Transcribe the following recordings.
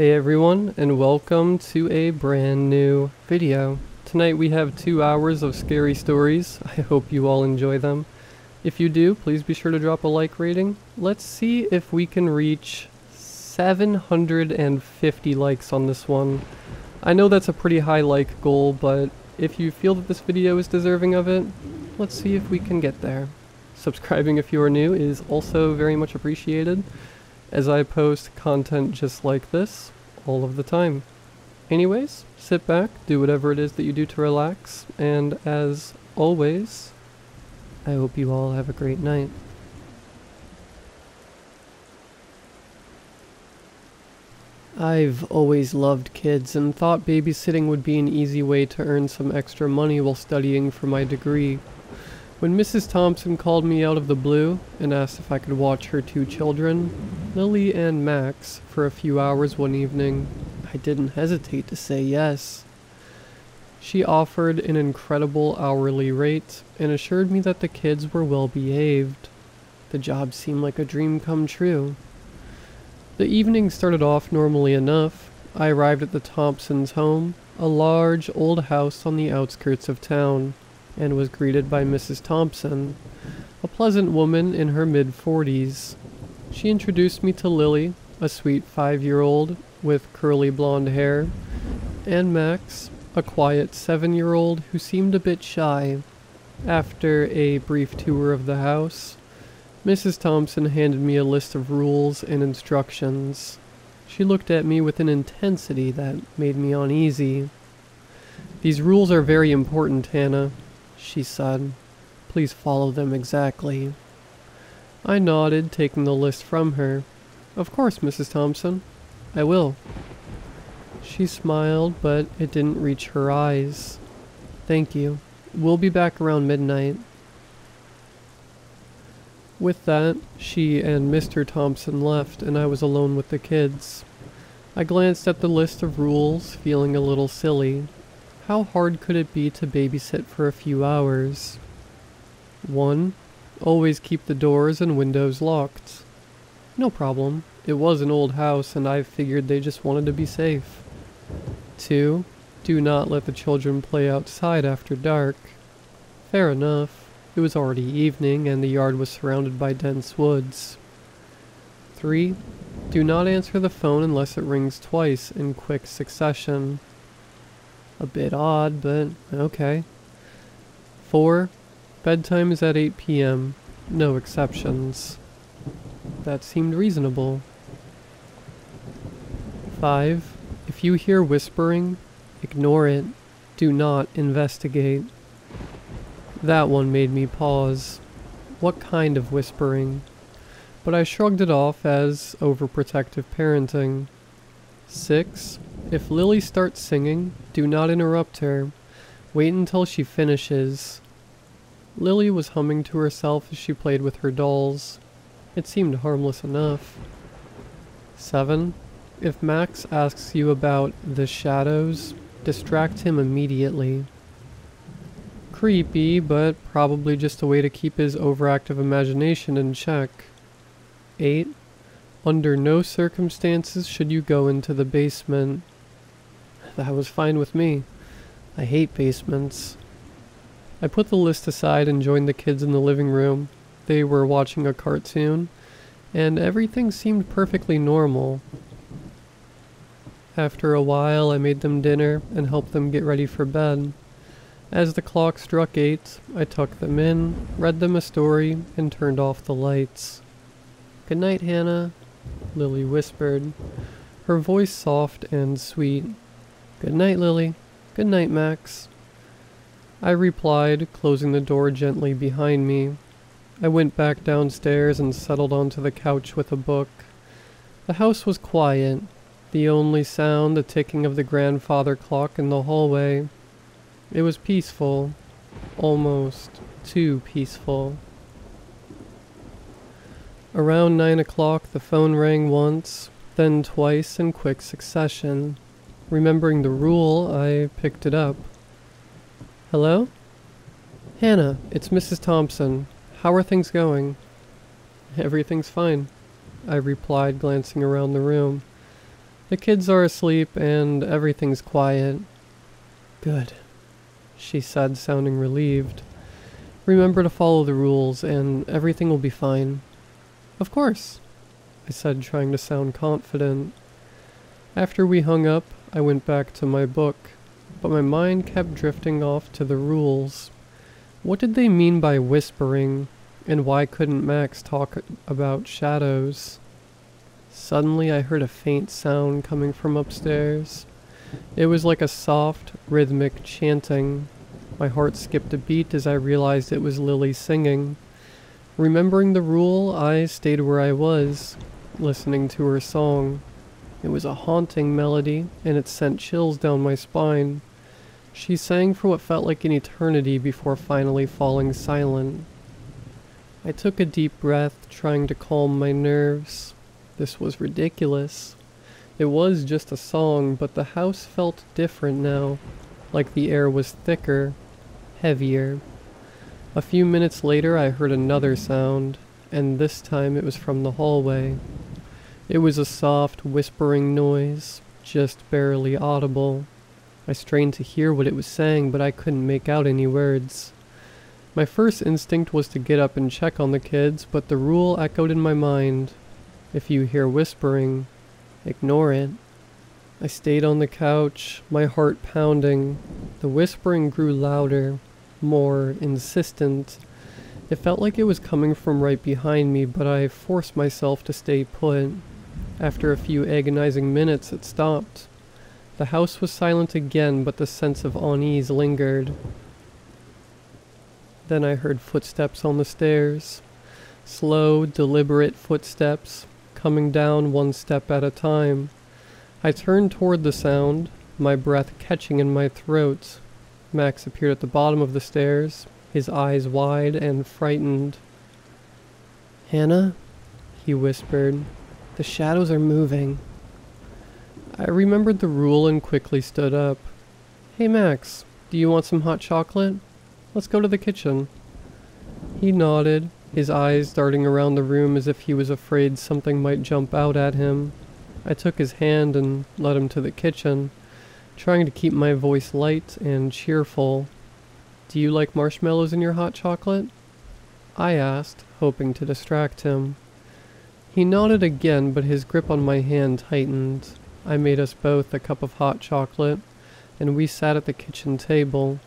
Hey everyone, and welcome to a brand new video. Tonight we have two hours of scary stories. I hope you all enjoy them. If you do, please be sure to drop a like rating. Let's see if we can reach 750 likes on this one. I know that's a pretty high like goal, but if you feel that this video is deserving of it, let's see if we can get there. Subscribing if you are new is also very much appreciated as I post content just like this all of the time. Anyways, sit back, do whatever it is that you do to relax, and as always, I hope you all have a great night. I've always loved kids and thought babysitting would be an easy way to earn some extra money while studying for my degree. When Mrs. Thompson called me out of the blue and asked if I could watch her two children, Lily and Max, for a few hours one evening, I didn't hesitate to say yes. She offered an incredible hourly rate and assured me that the kids were well behaved. The job seemed like a dream come true. The evening started off normally enough. I arrived at the Thompsons' home, a large old house on the outskirts of town and was greeted by Mrs. Thompson, a pleasant woman in her mid 40s. She introduced me to Lily, a sweet five year old with curly blonde hair, and Max, a quiet seven year old who seemed a bit shy. After a brief tour of the house, Mrs. Thompson handed me a list of rules and instructions. She looked at me with an intensity that made me uneasy. These rules are very important, Hannah, she said. Please follow them exactly. I nodded, taking the list from her. Of course, Mrs. Thompson. I will. She smiled, but it didn't reach her eyes. Thank you. We'll be back around midnight. With that, she and Mr. Thompson left, and I was alone with the kids. I glanced at the list of rules, feeling a little silly. How hard could it be to babysit for a few hours? 1. Always keep the doors and windows locked. No problem. It was an old house and I figured they just wanted to be safe. 2. Do not let the children play outside after dark. Fair enough. It was already evening and the yard was surrounded by dense woods. 3. Do not answer the phone unless it rings twice in quick succession. A bit odd, but okay. 4. Bedtime is at 8 p.m. No exceptions. That seemed reasonable. 5. If you hear whispering, ignore it. Do not investigate. That one made me pause. What kind of whispering? But I shrugged it off as overprotective parenting. 6. If Lily starts singing, do not interrupt her. Wait until she finishes. Lily was humming to herself as she played with her dolls. It seemed harmless enough. 7. If Max asks you about the shadows, distract him immediately. Creepy, but probably just a way to keep his overactive imagination in check. 8. Under no circumstances should you go into the basement. That was fine with me. I hate basements. I put the list aside and joined the kids in the living room. They were watching a cartoon, and everything seemed perfectly normal. After a while, I made them dinner and helped them get ready for bed. As the clock struck eight, I tucked them in, read them a story, and turned off the lights. Good night, Hannah, Lily whispered, her voice soft and sweet. Good night, Lily. Good night, Max. I replied, closing the door gently behind me. I went back downstairs and settled onto the couch with a book. The house was quiet, the only sound the ticking of the grandfather clock in the hallway. It was peaceful, almost too peaceful. Around nine o'clock, the phone rang once, then twice in quick succession. Remembering the rule, I picked it up. Hello? Hannah, it's Mrs. Thompson. How are things going? Everything's fine, I replied, glancing around the room. The kids are asleep and everything's quiet. Good, she said, sounding relieved. Remember to follow the rules and everything will be fine. Of course, I said, trying to sound confident. After we hung up, I went back to my book, but my mind kept drifting off to the rules. What did they mean by whispering, and why couldn't Max talk about shadows? Suddenly, I heard a faint sound coming from upstairs. It was like a soft, rhythmic chanting. My heart skipped a beat as I realized it was Lily singing. Remembering the rule, I stayed where I was, listening to her song. It was a haunting melody, and it sent chills down my spine. She sang for what felt like an eternity before finally falling silent. I took a deep breath, trying to calm my nerves. This was ridiculous. It was just a song, but the house felt different now, like the air was thicker, heavier. A few minutes later, I heard another sound, and this time it was from the hallway. It was a soft, whispering noise, just barely audible. I strained to hear what it was saying, but I couldn't make out any words. My first instinct was to get up and check on the kids, but the rule echoed in my mind. If you hear whispering, ignore it. I stayed on the couch, my heart pounding. The whispering grew louder, more insistent. It felt like it was coming from right behind me, but I forced myself to stay put. After a few agonizing minutes, it stopped. The house was silent again, but the sense of unease lingered. Then I heard footsteps on the stairs. Slow, deliberate footsteps, coming down one step at a time. I turned toward the sound, my breath catching in my throat. Max appeared at the bottom of the stairs, his eyes wide and frightened. Hannah? he whispered. The shadows are moving. I remembered the rule and quickly stood up. Hey Max, do you want some hot chocolate? Let's go to the kitchen. He nodded, his eyes darting around the room as if he was afraid something might jump out at him. I took his hand and led him to the kitchen, trying to keep my voice light and cheerful. Do you like marshmallows in your hot chocolate? I asked, hoping to distract him. He nodded again, but his grip on my hand tightened. I made us both a cup of hot chocolate, and we sat at the kitchen table.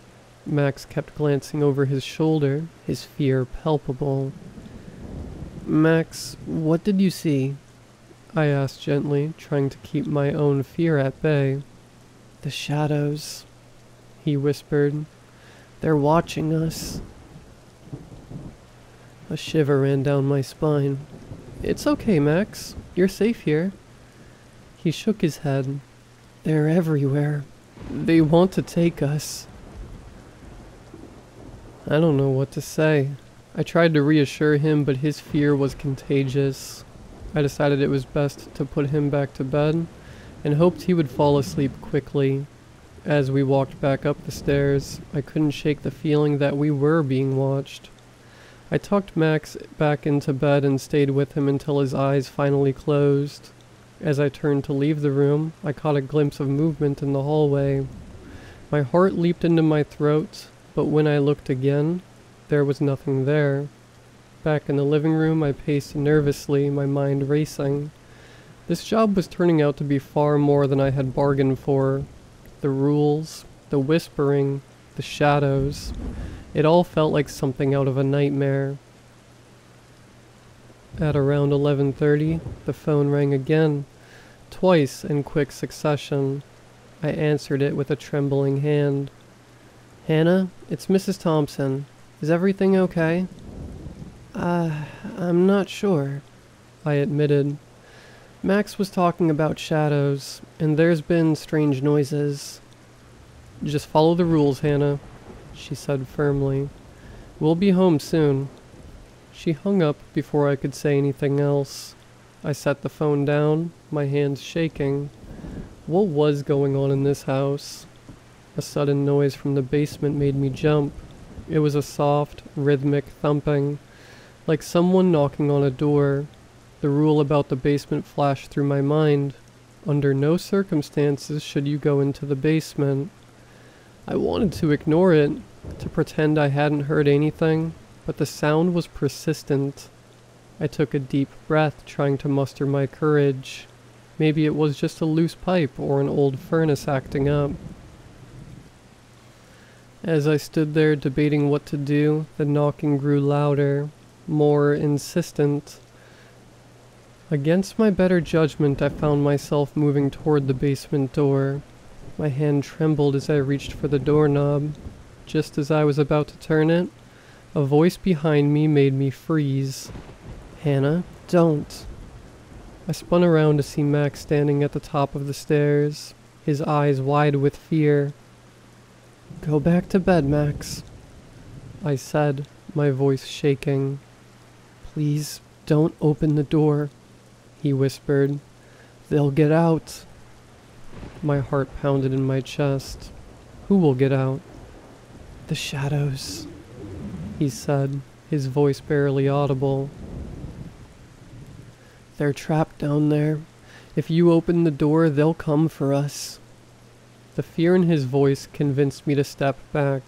Max kept glancing over his shoulder, his fear palpable. Max, what did you see? I asked gently, trying to keep my own fear at bay. The shadows, he whispered. They're watching us. A shiver ran down my spine. It's okay, Max. You're safe here. He shook his head. They're everywhere. They want to take us. I don't know what to say. I tried to reassure him, but his fear was contagious. I decided it was best to put him back to bed and hoped he would fall asleep quickly. As we walked back up the stairs, I couldn't shake the feeling that we were being watched. I tucked Max back into bed and stayed with him until his eyes finally closed. As I turned to leave the room, I caught a glimpse of movement in the hallway. My heart leaped into my throat, but when I looked again, there was nothing there. Back in the living room, I paced nervously, my mind racing. This job was turning out to be far more than I had bargained for. The rules, the whispering, the shadows. It all felt like something out of a nightmare. At around 11:30, the phone rang again, twice in quick succession. I answered it with a trembling hand. Hannah, it's Mrs. Thompson. Is everything okay? Uh, I'm not sure, I admitted. Max was talking about shadows, and there's been strange noises. Just follow the rules, Hannah, she said firmly. We'll be home soon. She hung up before I could say anything else. I set the phone down, my hands shaking. What was going on in this house? A sudden noise from the basement made me jump. It was a soft, rhythmic thumping, like someone knocking on a door. The rule about the basement flashed through my mind. Under no circumstances should you go into the basement. I wanted to ignore it, to pretend I hadn't heard anything, but the sound was persistent. I took a deep breath, trying to muster my courage. Maybe it was just a loose pipe or an old furnace acting up. As I stood there debating what to do, the knocking grew louder, more insistent. Against my better judgment, I found myself moving toward the basement door. My hand trembled as I reached for the doorknob. Just as I was about to turn it, a voice behind me made me freeze. Hannah, don't. I spun around to see Max standing at the top of the stairs, his eyes wide with fear. Go back to bed, Max, I said, my voice shaking. Please don't open the door, he whispered. They'll get out. My heart pounded in my chest. Who will get out? The shadows, he said, his voice barely audible. They're trapped down there. If you open the door, they'll come for us. The fear in his voice convinced me to step back.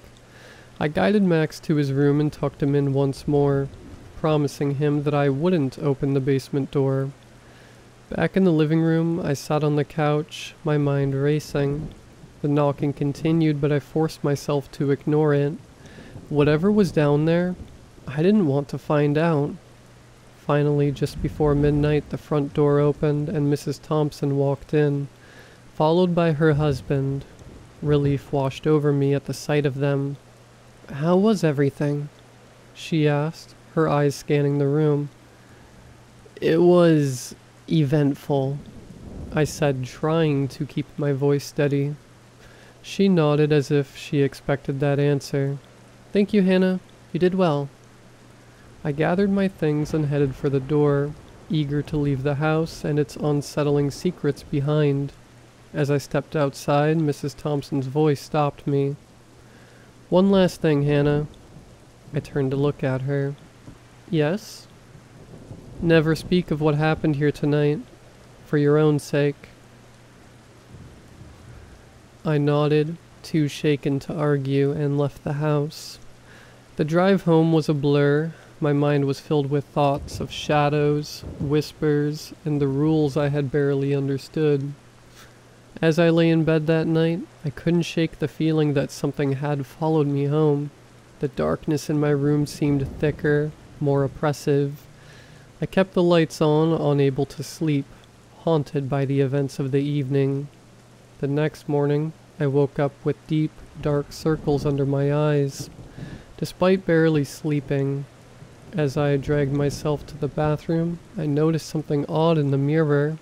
I guided Max to his room and tucked him in once more, promising him that I wouldn't open the basement door. Back in the living room, I sat on the couch, my mind racing. The knocking continued, but I forced myself to ignore it. Whatever was down there, I didn't want to find out. Finally, just before midnight, the front door opened and Mrs. Thompson walked in followed by her husband. Relief washed over me at the sight of them. How was everything? she asked, her eyes scanning the room. It was eventful, I said, trying to keep my voice steady. She nodded as if she expected that answer. Thank you, Hannah. You did well. I gathered my things and headed for the door, eager to leave the house and its unsettling secrets behind. As I stepped outside, Mrs. Thompson's voice stopped me. One last thing, Hannah. I turned to look at her. Yes? Never speak of what happened here tonight, for your own sake. I nodded, too shaken to argue, and left the house. The drive home was a blur. My mind was filled with thoughts of shadows, whispers, and the rules I had barely understood. As I lay in bed that night, I couldn't shake the feeling that something had followed me home. The darkness in my room seemed thicker, more oppressive. I kept the lights on, unable to sleep, haunted by the events of the evening. The next morning, I woke up with deep, dark circles under my eyes. Despite barely sleeping, as I dragged myself to the bathroom, I noticed something odd in the mirror.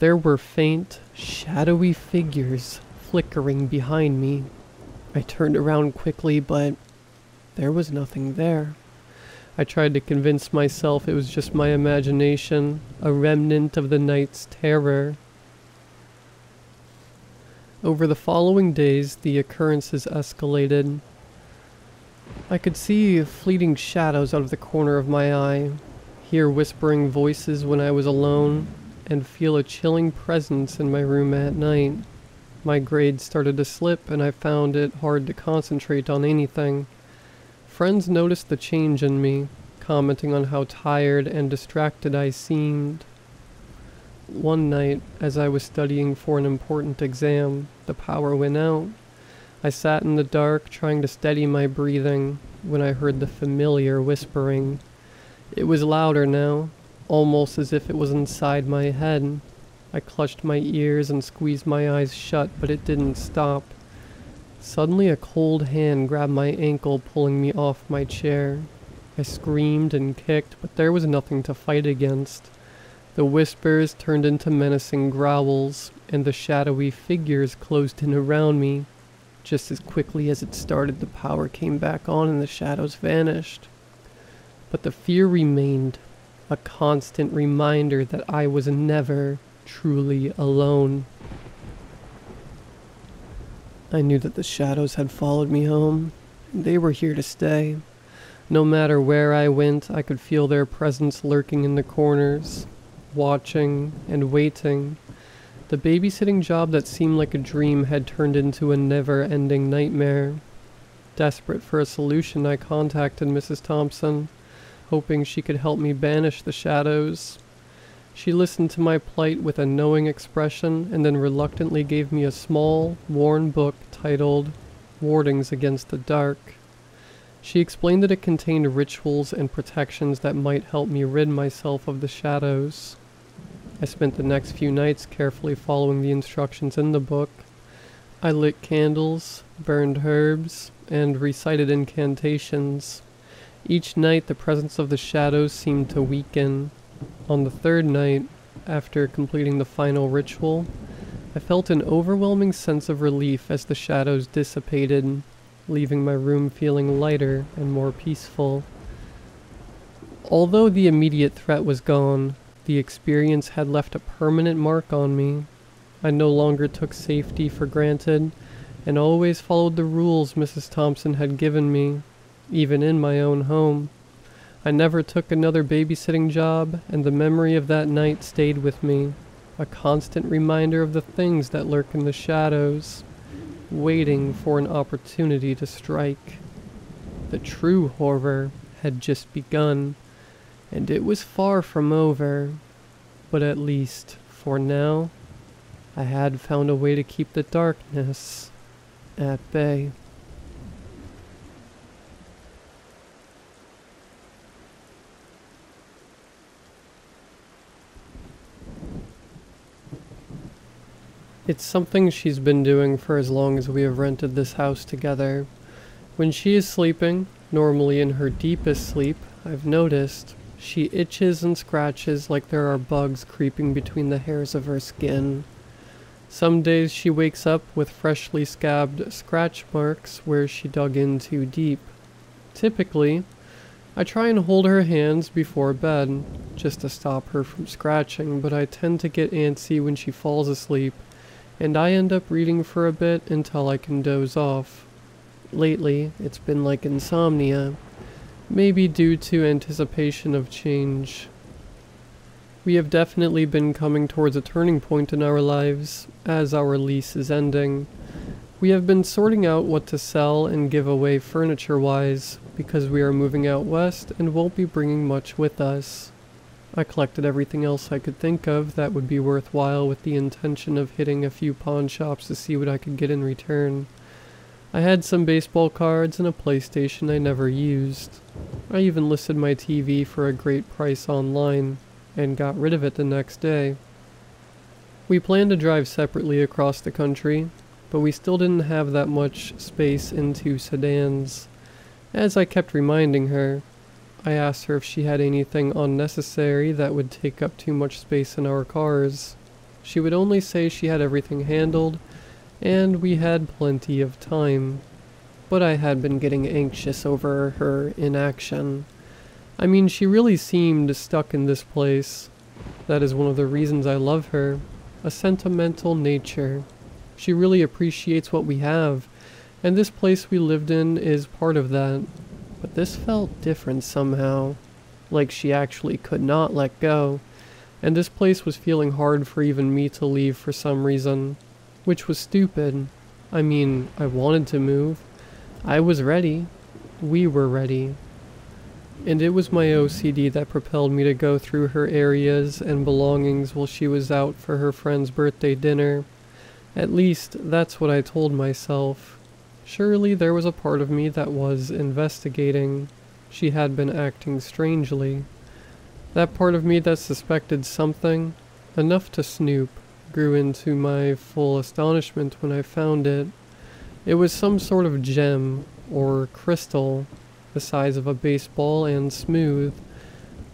There were faint, shadowy figures flickering behind me. I turned around quickly, but there was nothing there. I tried to convince myself it was just my imagination, a remnant of the night's terror. Over the following days, the occurrences escalated. I could see fleeting shadows out of the corner of my eye, hear whispering voices when I was alone, and feel a chilling presence in my room at night. My grades started to slip and I found it hard to concentrate on anything. Friends noticed the change in me, commenting on how tired and distracted I seemed. One night, as I was studying for an important exam, the power went out. I sat in the dark trying to steady my breathing when I heard the familiar whispering. It was louder now, almost as if it was inside my head. I clutched my ears and squeezed my eyes shut, but it didn't stop. Suddenly, a cold hand grabbed my ankle, pulling me off my chair. I screamed and kicked, but there was nothing to fight against. The whispers turned into menacing growls, and the shadowy figures closed in around me. Just as quickly as it started, the power came back on and the shadows vanished. But the fear remained, a constant reminder that I was never truly alone. I knew that the shadows had followed me home. They were here to stay. No matter where I went, I could feel their presence lurking in the corners, watching and waiting. The babysitting job that seemed like a dream had turned into a never ending nightmare. Desperate for a solution, I contacted Mrs. Thompson, hoping she could help me banish the shadows. She listened to my plight with a knowing expression and then reluctantly gave me a small, worn book titled Wardings Against the Dark. She explained that it contained rituals and protections that might help me rid myself of the shadows. I spent the next few nights carefully following the instructions in the book. I lit candles, burned herbs, and recited incantations. Each night the presence of the shadows seemed to weaken. On the third night, after completing the final ritual, I felt an overwhelming sense of relief as the shadows dissipated, leaving my room feeling lighter and more peaceful. Although the immediate threat was gone, the experience had left a permanent mark on me. I no longer took safety for granted and always followed the rules Mrs. Thompson had given me, even in my own home. I never took another babysitting job, and the memory of that night stayed with me, a constant reminder of the things that lurk in the shadows, waiting for an opportunity to strike. The true horror had just begun and it was far from over. But at least, for now, I had found a way to keep the darkness at bay. It's something she's been doing for as long as we have rented this house together. When she is sleeping, normally in her deepest sleep, I've noticed, she itches and scratches like there are bugs creeping between the hairs of her skin. Some days she wakes up with freshly scabbed scratch marks where she dug in too deep. Typically, I try and hold her hands before bed, just to stop her from scratching, but I tend to get antsy when she falls asleep, and I end up reading for a bit until I can doze off. Lately, it's been like insomnia, maybe due to anticipation of change. We have definitely been coming towards a turning point in our lives as our lease is ending. We have been sorting out what to sell and give away furniture wise because we are moving out west and won't be bringing much with us. I collected everything else I could think of that would be worthwhile with the intention of hitting a few pawn shops to see what I could get in return. I had some baseball cards and a PlayStation I never used. I even listed my TV for a great price online and got rid of it the next day. We planned to drive separately across the country, but we still didn't have that much space in two sedans. As I kept reminding her, I asked her if she had anything unnecessary that would take up too much space in our cars. She would only say she had everything handled and we had plenty of time. But I had been getting anxious over her inaction. I mean, she really seemed stuck in this place. That is one of the reasons I love her. A sentimental nature. She really appreciates what we have, and this place we lived in is part of that. But this felt different somehow. Like she actually could not let go. And this place was feeling hard for even me to leave for some reason which was stupid. I mean, I wanted to move. I was ready. We were ready. And it was my OCD that propelled me to go through her areas and belongings while she was out for her friend's birthday dinner. At least, that's what I told myself. Surely there was a part of me that was investigating. She had been acting strangely. That part of me that suspected something, enough to snoop grew into my full astonishment when I found it. It was some sort of gem, or crystal, the size of a baseball and smooth.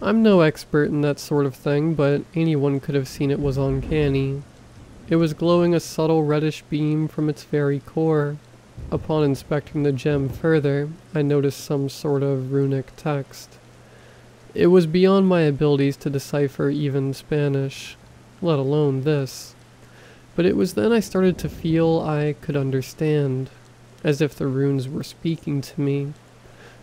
I'm no expert in that sort of thing, but anyone could have seen it was uncanny. It was glowing a subtle reddish beam from its very core. Upon inspecting the gem further, I noticed some sort of runic text. It was beyond my abilities to decipher even Spanish, let alone this. But it was then I started to feel I could understand, as if the runes were speaking to me.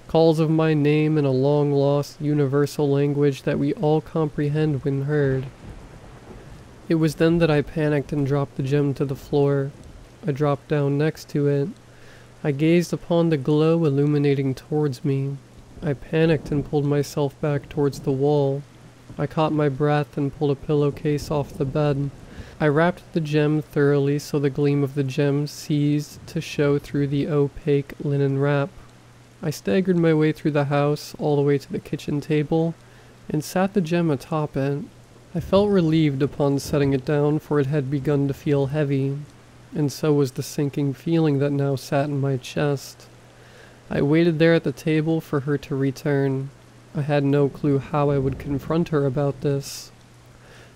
Calls of my name in a long-lost universal language that we all comprehend when heard. It It was then that I panicked and dropped the gem to the floor. I dropped down next to it. I gazed upon the glow illuminating towards me. I panicked and pulled myself back towards the wall. I caught my breath and pulled a pillowcase off the bed. I wrapped the gem thoroughly so the gleam of the gem ceased to show through the opaque linen wrap. I staggered my way through the house all the way to the kitchen table and sat the gem atop it. I felt relieved upon setting it down, for it had begun to feel heavy, and so was the sinking feeling that now sat in my chest. I waited there at the table for her to return. I had no clue how I would confront her about this.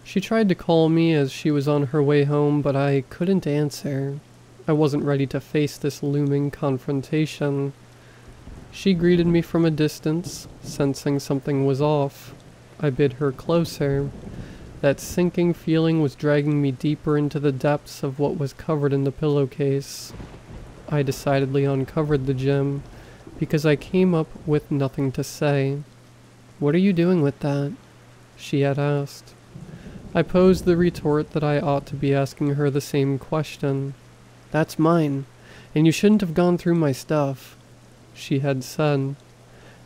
She tried to call me as she was on her way home, but I couldn't answer. I wasn't ready to face this looming confrontation. She greeted me from a distance, sensing something was off. I bid her closer. That sinking feeling was dragging me deeper into the depths of what was covered in the pillowcase. I decidedly uncovered the gem because I came up with nothing to say. What are you doing with that? She had asked. I posed the retort that I ought to be asking her the same question. That's mine, and you shouldn't have gone through my stuff, she had said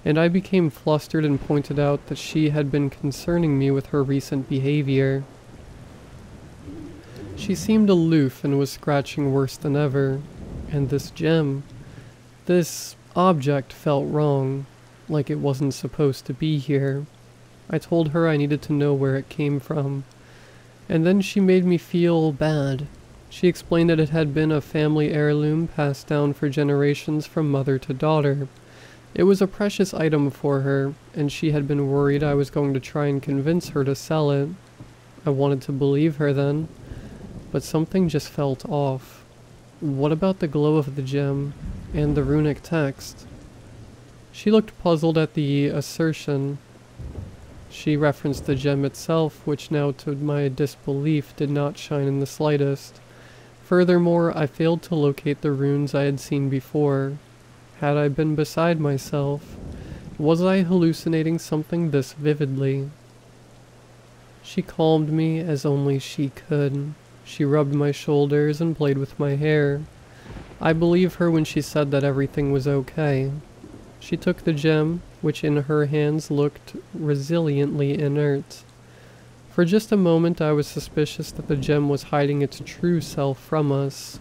and I became flustered and pointed out that she had been concerning me with her recent behavior. She seemed aloof and was scratching worse than ever, and this gem, this object felt wrong, like it wasn't supposed to be here. I told her I needed to know where it came from, and then she made me feel bad. She explained that it had been a family heirloom passed down for generations from mother to daughter, it was a precious item for her, and she had been worried I was going to try and convince her to sell it. I wanted to believe her then, but something just felt off. What about the glow of the gem and the runic text? She looked puzzled at the assertion. She referenced the gem itself, which now to my disbelief did not shine in the slightest. Furthermore, I failed to locate the runes I had seen before, had I been beside myself? Was I hallucinating something this vividly? She calmed me as only she could. She rubbed my shoulders and played with my hair. I believe her when she said that everything was okay. She took the gem, which in her hands looked resiliently inert. For just a moment I was suspicious that the gem was hiding its true self from us,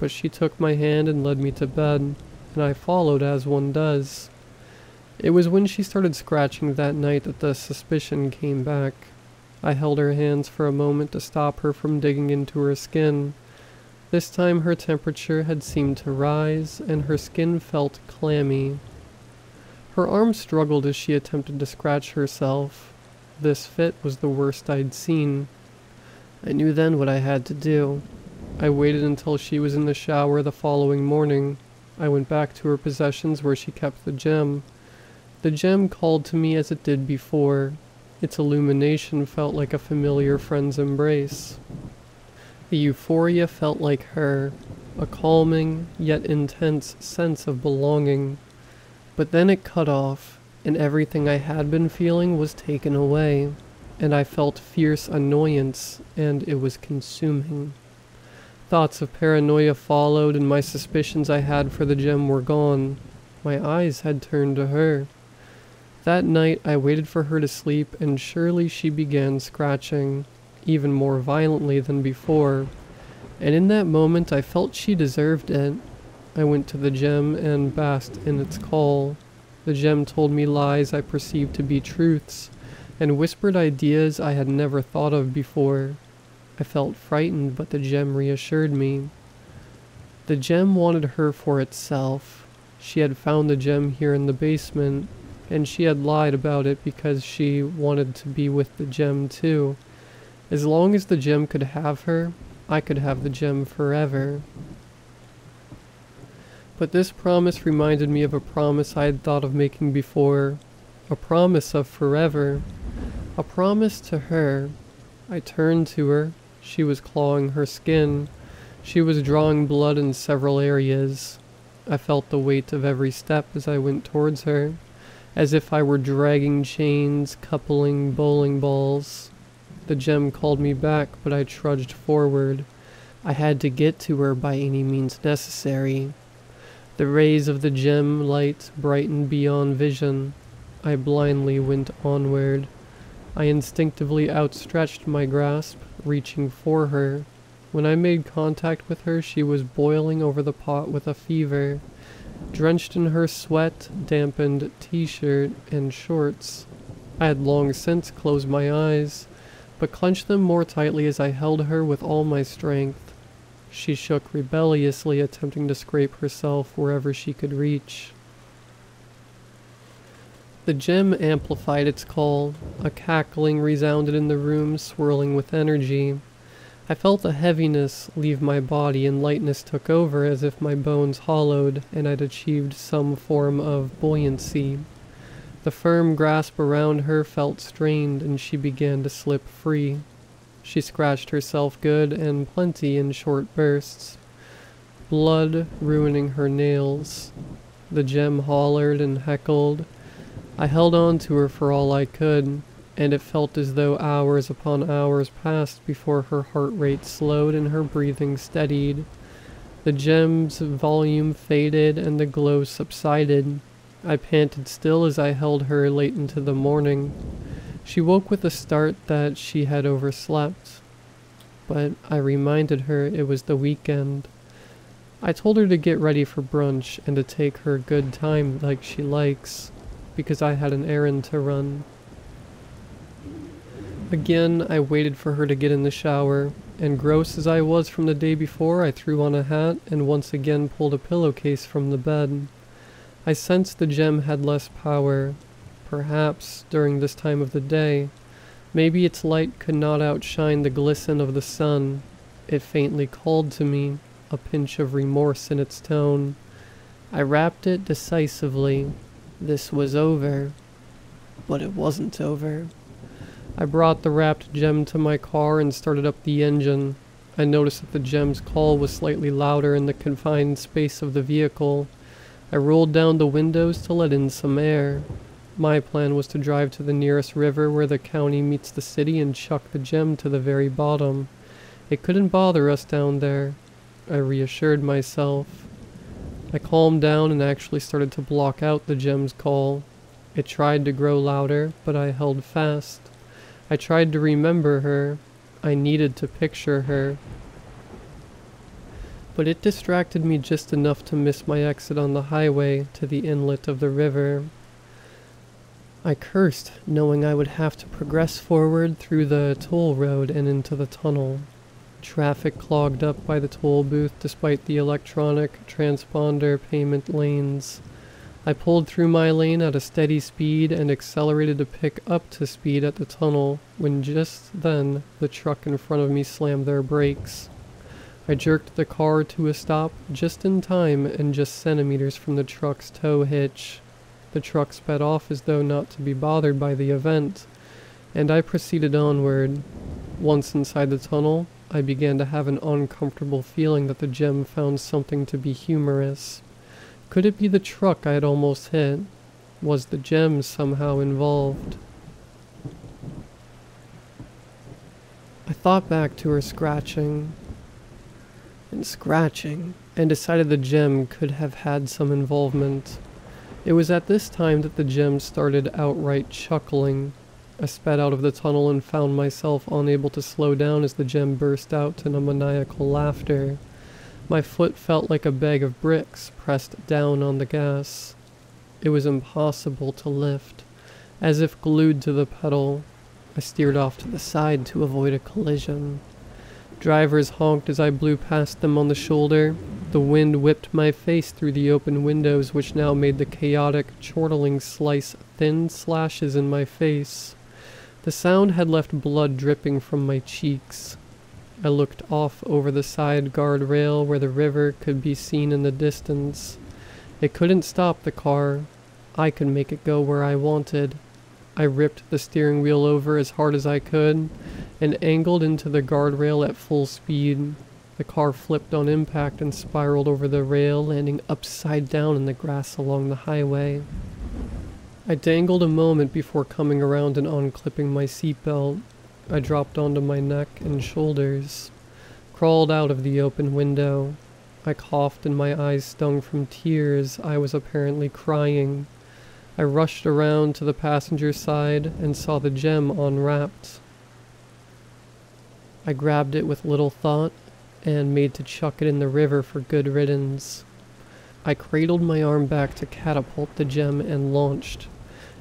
but she took my hand and led me to bed and I followed as one does. It was when she started scratching that night that the suspicion came back. I held her hands for a moment to stop her from digging into her skin. This time her temperature had seemed to rise, and her skin felt clammy. Her arm struggled as she attempted to scratch herself. This fit was the worst I'd seen. I knew then what I had to do. I waited until she was in the shower the following morning. I went back to her possessions where she kept the gem. The gem called to me as it did before. Its illumination felt like a familiar friend's embrace. The euphoria felt like her, a calming yet intense sense of belonging. But then it cut off, and everything I had been feeling was taken away, and I felt fierce annoyance, and it was consuming. Thoughts of paranoia followed, and my suspicions I had for the gem were gone. My eyes had turned to her. That night I waited for her to sleep, and surely she began scratching, even more violently than before. And in that moment I felt she deserved it. I went to the gem and basked in its call. The gem told me lies I perceived to be truths, and whispered ideas I had never thought of before. I felt frightened, but the gem reassured me. The gem wanted her for itself. She had found the gem here in the basement, and she had lied about it because she wanted to be with the gem too. As long as the gem could have her, I could have the gem forever. But this promise reminded me of a promise I had thought of making before. A promise of forever. A promise to her. I turned to her, she was clawing her skin. She was drawing blood in several areas. I felt the weight of every step as I went towards her, as if I were dragging chains, coupling bowling balls. The gem called me back, but I trudged forward. I had to get to her by any means necessary. The rays of the gem light brightened beyond vision. I blindly went onward. I instinctively outstretched my grasp, reaching for her. When I made contact with her, she was boiling over the pot with a fever. Drenched in her sweat, dampened t shirt, and shorts. I had long since closed my eyes, but clenched them more tightly as I held her with all my strength. She shook rebelliously, attempting to scrape herself wherever she could reach. The gem amplified its call. A cackling resounded in the room, swirling with energy. I felt a heaviness leave my body and lightness took over as if my bones hollowed and I'd achieved some form of buoyancy. The firm grasp around her felt strained and she began to slip free. She scratched herself good and plenty in short bursts, blood ruining her nails. The gem hollered and heckled. I held on to her for all I could, and it felt as though hours upon hours passed before her heart rate slowed and her breathing steadied. The gem's volume faded and the glow subsided. I panted still as I held her late into the morning. She woke with a start that she had overslept, but I reminded her it was the weekend. I told her to get ready for brunch and to take her good time like she likes, because I had an errand to run. Again, I waited for her to get in the shower, and gross as I was from the day before, I threw on a hat and once again pulled a pillowcase from the bed. I sensed the gem had less power, perhaps during this time of the day. Maybe its light could not outshine the glisten of the sun. It faintly called to me, a pinch of remorse in its tone. I wrapped it decisively. This was over. But it wasn't over. I brought the wrapped gem to my car and started up the engine. I noticed that the gem's call was slightly louder in the confined space of the vehicle. I rolled down the windows to let in some air. My plan was to drive to the nearest river where the county meets the city and chuck the gem to the very bottom. It couldn't bother us down there. I reassured myself. I calmed down and actually started to block out the gem's call. It tried to grow louder, but I held fast. I tried to remember her. I needed to picture her. But it distracted me just enough to miss my exit on the highway to the inlet of the river. I cursed, knowing I would have to progress forward through the toll road and into the tunnel. Traffic clogged up by the toll booth despite the electronic transponder payment lanes. I pulled through my lane at a steady speed and accelerated to pick up to speed at the tunnel when just then the truck in front of me slammed their brakes. I jerked the car to a stop just in time and just centimeters from the truck's tow hitch. The truck sped off as though not to be bothered by the event, and I proceeded onward. Once inside the tunnel, I began to have an uncomfortable feeling that the gem found something to be humorous. Could it be the truck I had almost hit? Was the gem somehow involved? I thought back to her scratching and scratching and decided the gem could have had some involvement. It was at this time that the gem started outright chuckling. I sped out of the tunnel and found myself unable to slow down as the gem burst out in a maniacal laughter. My foot felt like a bag of bricks pressed down on the gas. It was impossible to lift. As if glued to the pedal, I steered off to the side to avoid a collision. Drivers honked as I blew past them on the shoulder. The wind whipped my face through the open windows, which now made the chaotic, chortling slice thin slashes in my face. The sound had left blood dripping from my cheeks. I looked off over the side guard rail where the river could be seen in the distance. It couldn't stop the car. I could make it go where I wanted. I ripped the steering wheel over as hard as I could and angled into the guardrail at full speed. The car flipped on impact and spiraled over the rail, landing upside down in the grass along the highway. I dangled a moment before coming around and unclipping my seatbelt. I dropped onto my neck and shoulders, crawled out of the open window. I coughed and my eyes stung from tears. I was apparently crying. I rushed around to the passenger side and saw the gem unwrapped. I grabbed it with little thought and made to chuck it in the river for good riddance. I cradled my arm back to catapult the gem and launched.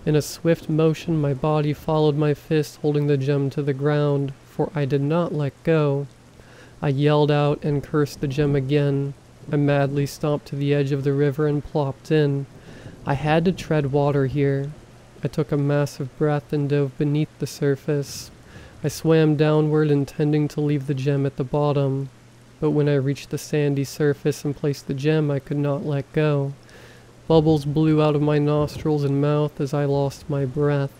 In a swift motion, my body followed my fist holding the gem to the ground, for I did not let go. I yelled out and cursed the gem again. I madly stomped to the edge of the river and plopped in. I had to tread water here. I took a massive breath and dove beneath the surface. I swam downward, intending to leave the gem at the bottom, but when I reached the sandy surface and placed the gem, I could not let go. Bubbles blew out of my nostrils and mouth as I lost my breath.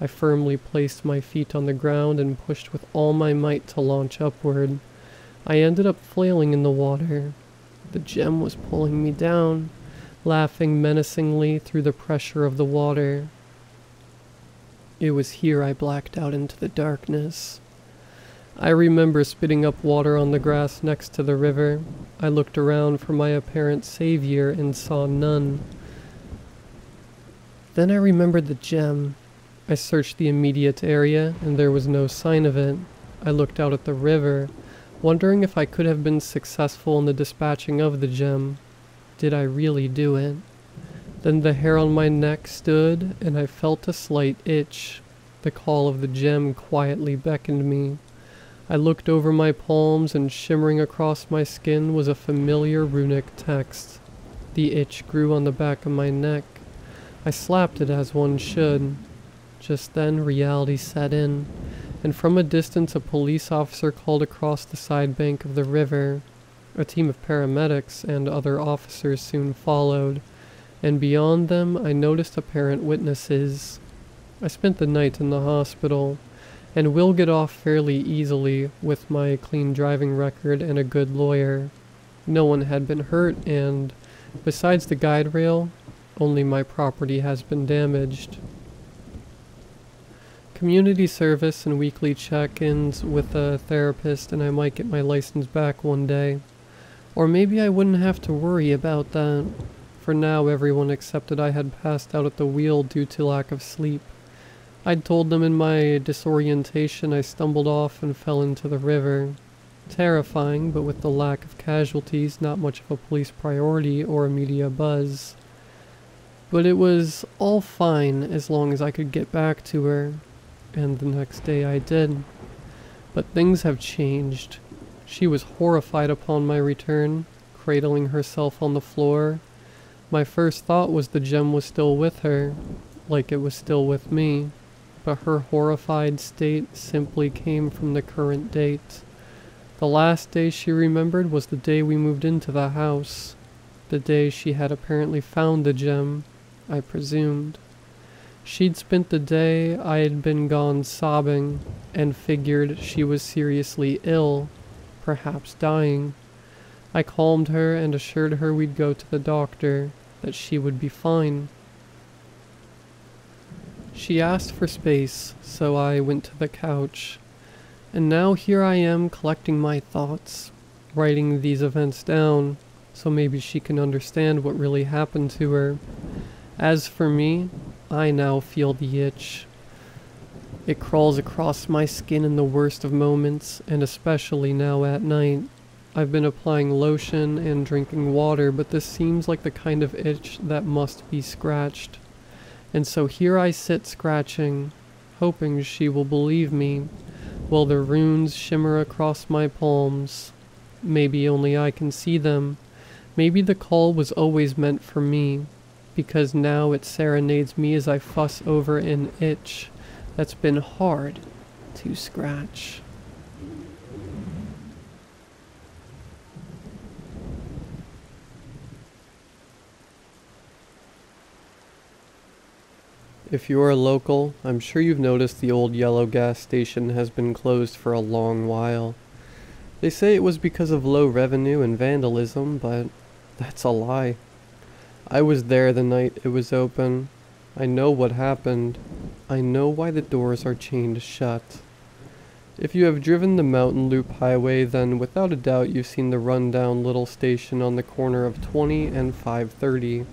I firmly placed my feet on the ground and pushed with all my might to launch upward. I ended up flailing in the water. The gem was pulling me down, laughing menacingly through the pressure of the water. It was here I blacked out into the darkness. I remember spitting up water on the grass next to the river. I looked around for my apparent savior and saw none. Then I remembered the gem. I searched the immediate area and there was no sign of it. I looked out at the river, wondering if I could have been successful in the dispatching of the gem. Did I really do it? Then the hair on my neck stood, and I felt a slight itch. The call of the gem quietly beckoned me. I looked over my palms, and shimmering across my skin was a familiar runic text. The itch grew on the back of my neck. I slapped it as one should. Just then, reality set in, and from a distance, a police officer called across the side bank of the river. A team of paramedics and other officers soon followed and beyond them I noticed apparent witnesses. I spent the night in the hospital, and will get off fairly easily with my clean driving record and a good lawyer. No one had been hurt, and besides the guide rail, only my property has been damaged. Community service and weekly check ins with a therapist, and I might get my license back one day. Or maybe I wouldn't have to worry about that. For now, everyone accepted I had passed out at the wheel due to lack of sleep. I'd told them in my disorientation I stumbled off and fell into the river. Terrifying, but with the lack of casualties, not much of a police priority or a media buzz. But it was all fine as long as I could get back to her, and the next day I did. But things have changed. She was horrified upon my return, cradling herself on the floor, my first thought was the gem was still with her, like it was still with me, but her horrified state simply came from the current date. The last day she remembered was the day we moved into the house, the day she had apparently found the gem, I presumed. She'd spent the day I had been gone sobbing, and figured she was seriously ill, perhaps dying. I calmed her and assured her we'd go to the doctor, that she would be fine. She asked for space, so I went to the couch. And now here I am collecting my thoughts, writing these events down, so maybe she can understand what really happened to her. As for me, I now feel the itch. It crawls across my skin in the worst of moments, and especially now at night. I've been applying lotion and drinking water, but this seems like the kind of itch that must be scratched. And so here I sit scratching, hoping she will believe me, while the runes shimmer across my palms. Maybe only I can see them. Maybe the call was always meant for me, because now it serenades me as I fuss over an itch that's been hard to scratch. If you're a local, I'm sure you've noticed the old yellow gas station has been closed for a long while. They say it was because of low revenue and vandalism, but that's a lie. I was there the night it was open. I know what happened. I know why the doors are chained shut. If you have driven the Mountain Loop Highway, then without a doubt you've seen the rundown little station on the corner of 20 and 530.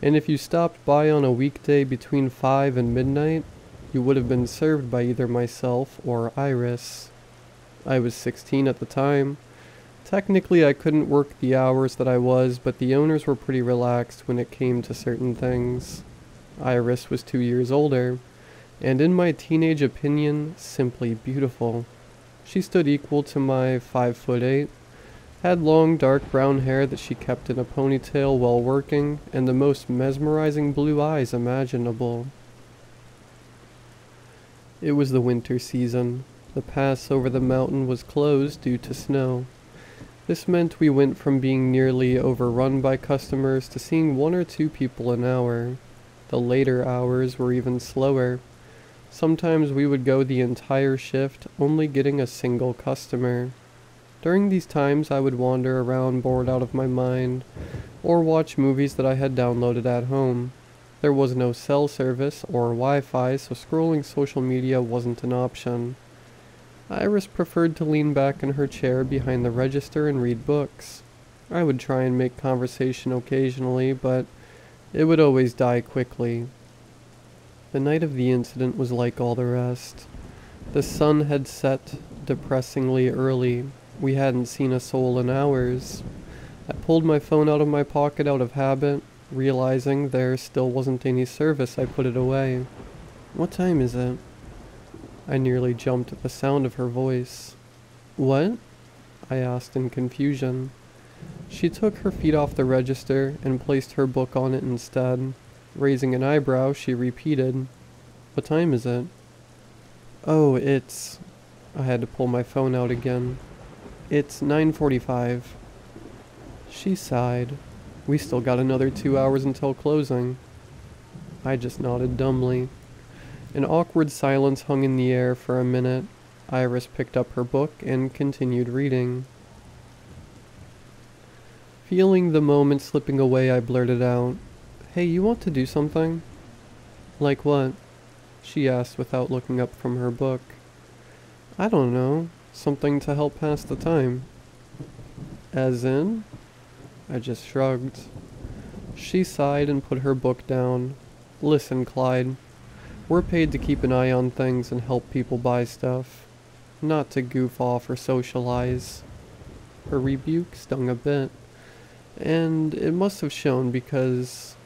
And if you stopped by on a weekday between 5 and midnight, you would have been served by either myself or Iris. I was 16 at the time. Technically, I couldn't work the hours that I was, but the owners were pretty relaxed when it came to certain things. Iris was two years older, and in my teenage opinion, simply beautiful. She stood equal to my five foot eight, had long dark brown hair that she kept in a ponytail while working, and the most mesmerizing blue eyes imaginable. It was the winter season. The pass over the mountain was closed due to snow. This meant we went from being nearly overrun by customers to seeing one or two people an hour. The later hours were even slower. Sometimes we would go the entire shift, only getting a single customer. During these times, I would wander around bored out of my mind, or watch movies that I had downloaded at home. There was no cell service or Wi Fi, so scrolling social media wasn't an option. Iris preferred to lean back in her chair behind the register and read books. I would try and make conversation occasionally, but it would always die quickly. The night of the incident was like all the rest. The sun had set depressingly early. We hadn't seen a soul in hours. I pulled my phone out of my pocket out of habit. Realizing there still wasn't any service, I put it away. What time is it? I nearly jumped at the sound of her voice. What? I asked in confusion. She took her feet off the register and placed her book on it instead. Raising an eyebrow, she repeated, What time is it? Oh, it's... I had to pull my phone out again. It's 9.45. She sighed. We still got another two hours until closing. I just nodded dumbly. An awkward silence hung in the air for a minute. Iris picked up her book and continued reading. Feeling the moment slipping away, I blurted out, Hey, you want to do something? Like what? She asked without looking up from her book. I don't know. Something to help pass the time. As in? I just shrugged. She sighed and put her book down. Listen, Clyde. We're paid to keep an eye on things and help people buy stuff. Not to goof off or socialize. Her rebuke stung a bit. And it must have shown because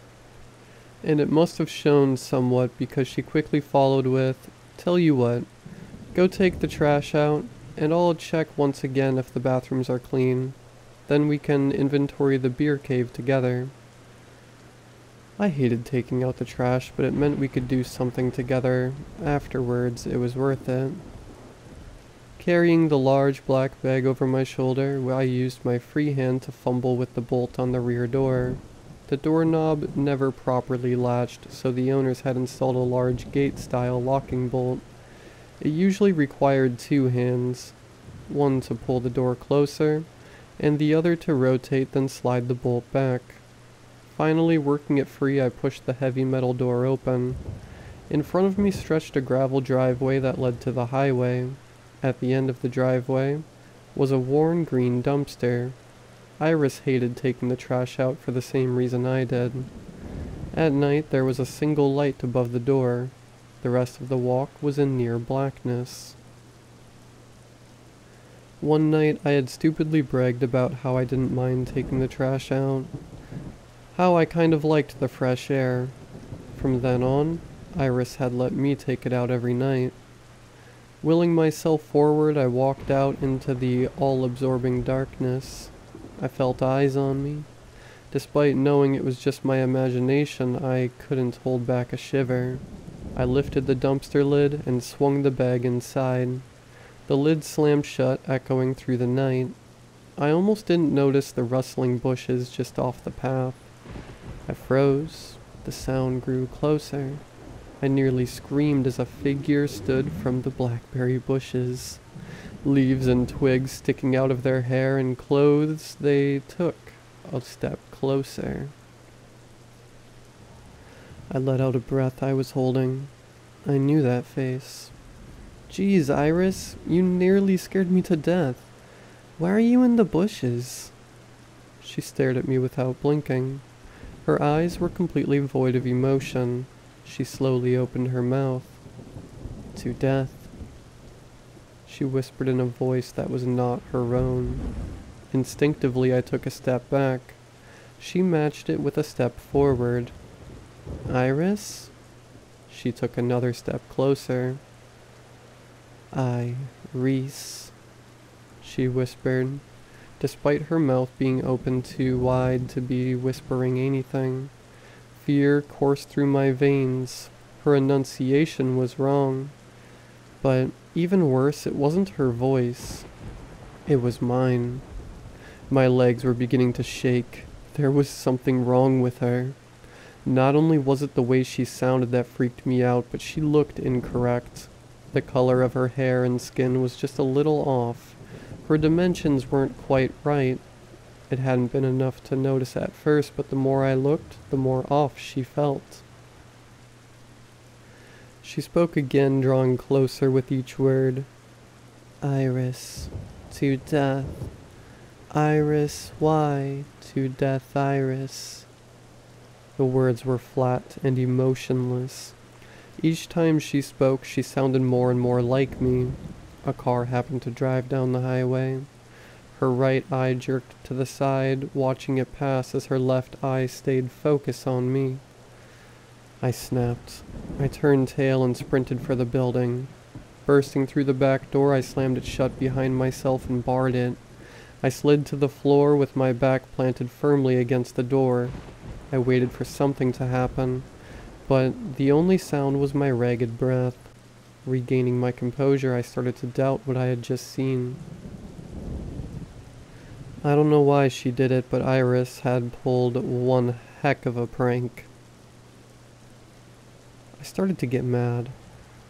and it must have shown somewhat because she quickly followed with, Tell you what, go take the trash out, and I'll check once again if the bathrooms are clean. Then we can inventory the beer cave together. I hated taking out the trash, but it meant we could do something together. Afterwards, it was worth it. Carrying the large black bag over my shoulder, I used my free hand to fumble with the bolt on the rear door. The doorknob never properly latched, so the owners had installed a large gate-style locking bolt. It usually required two hands, one to pull the door closer, and the other to rotate then slide the bolt back. Finally working it free, I pushed the heavy metal door open. In front of me stretched a gravel driveway that led to the highway. At the end of the driveway was a worn green dumpster. Iris hated taking the trash out for the same reason I did. At night there was a single light above the door. The rest of the walk was in near blackness. One night I had stupidly bragged about how I didn't mind taking the trash out. How I kind of liked the fresh air. From then on, Iris had let me take it out every night. Willing myself forward, I walked out into the all-absorbing darkness. I felt eyes on me. Despite knowing it was just my imagination, I couldn't hold back a shiver. I lifted the dumpster lid and swung the bag inside. The lid slammed shut, echoing through the night. I almost didn't notice the rustling bushes just off the path. I froze. The sound grew closer. I nearly screamed as a figure stood from the blackberry bushes leaves and twigs sticking out of their hair and clothes, they took a step closer. I let out a breath I was holding. I knew that face. Geez, Iris, you nearly scared me to death. Why are you in the bushes? She stared at me without blinking. Her eyes were completely void of emotion. She slowly opened her mouth. To death. She whispered in a voice that was not her own. Instinctively, I took a step back. She matched it with a step forward. Iris? She took another step closer. I, Reese, she whispered, despite her mouth being open too wide to be whispering anything. Fear coursed through my veins. Her enunciation was wrong. But even worse, it wasn't her voice. It was mine. My legs were beginning to shake. There was something wrong with her. Not only was it the way she sounded that freaked me out, but she looked incorrect. The color of her hair and skin was just a little off. Her dimensions weren't quite right. It hadn't been enough to notice at first, but the more I looked, the more off she felt. She spoke again, drawing closer with each word. Iris, to death. Iris, why? To death, Iris. The words were flat and emotionless. Each time she spoke, she sounded more and more like me. A car happened to drive down the highway. Her right eye jerked to the side, watching it pass as her left eye stayed focused on me. I snapped. I turned tail and sprinted for the building. Bursting through the back door, I slammed it shut behind myself and barred it. I slid to the floor with my back planted firmly against the door. I waited for something to happen, but the only sound was my ragged breath. Regaining my composure, I started to doubt what I had just seen. I don't know why she did it, but Iris had pulled one heck of a prank. I started to get mad.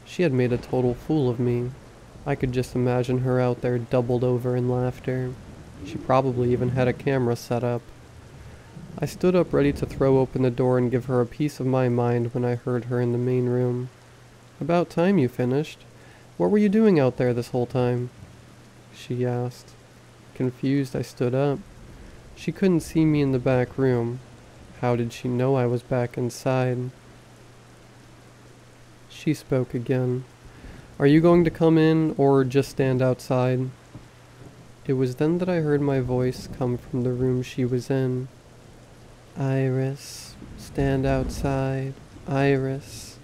She had made a total fool of me. I could just imagine her out there doubled over in laughter. She probably even had a camera set up. I stood up ready to throw open the door and give her a piece of my mind when I heard her in the main room. About time you finished. What were you doing out there this whole time? She asked. Confused, I stood up. She couldn't see me in the back room. How did she know I was back inside? She spoke again. Are you going to come in or just stand outside? It was then that I heard my voice come from the room she was in. Iris, stand outside. Iris.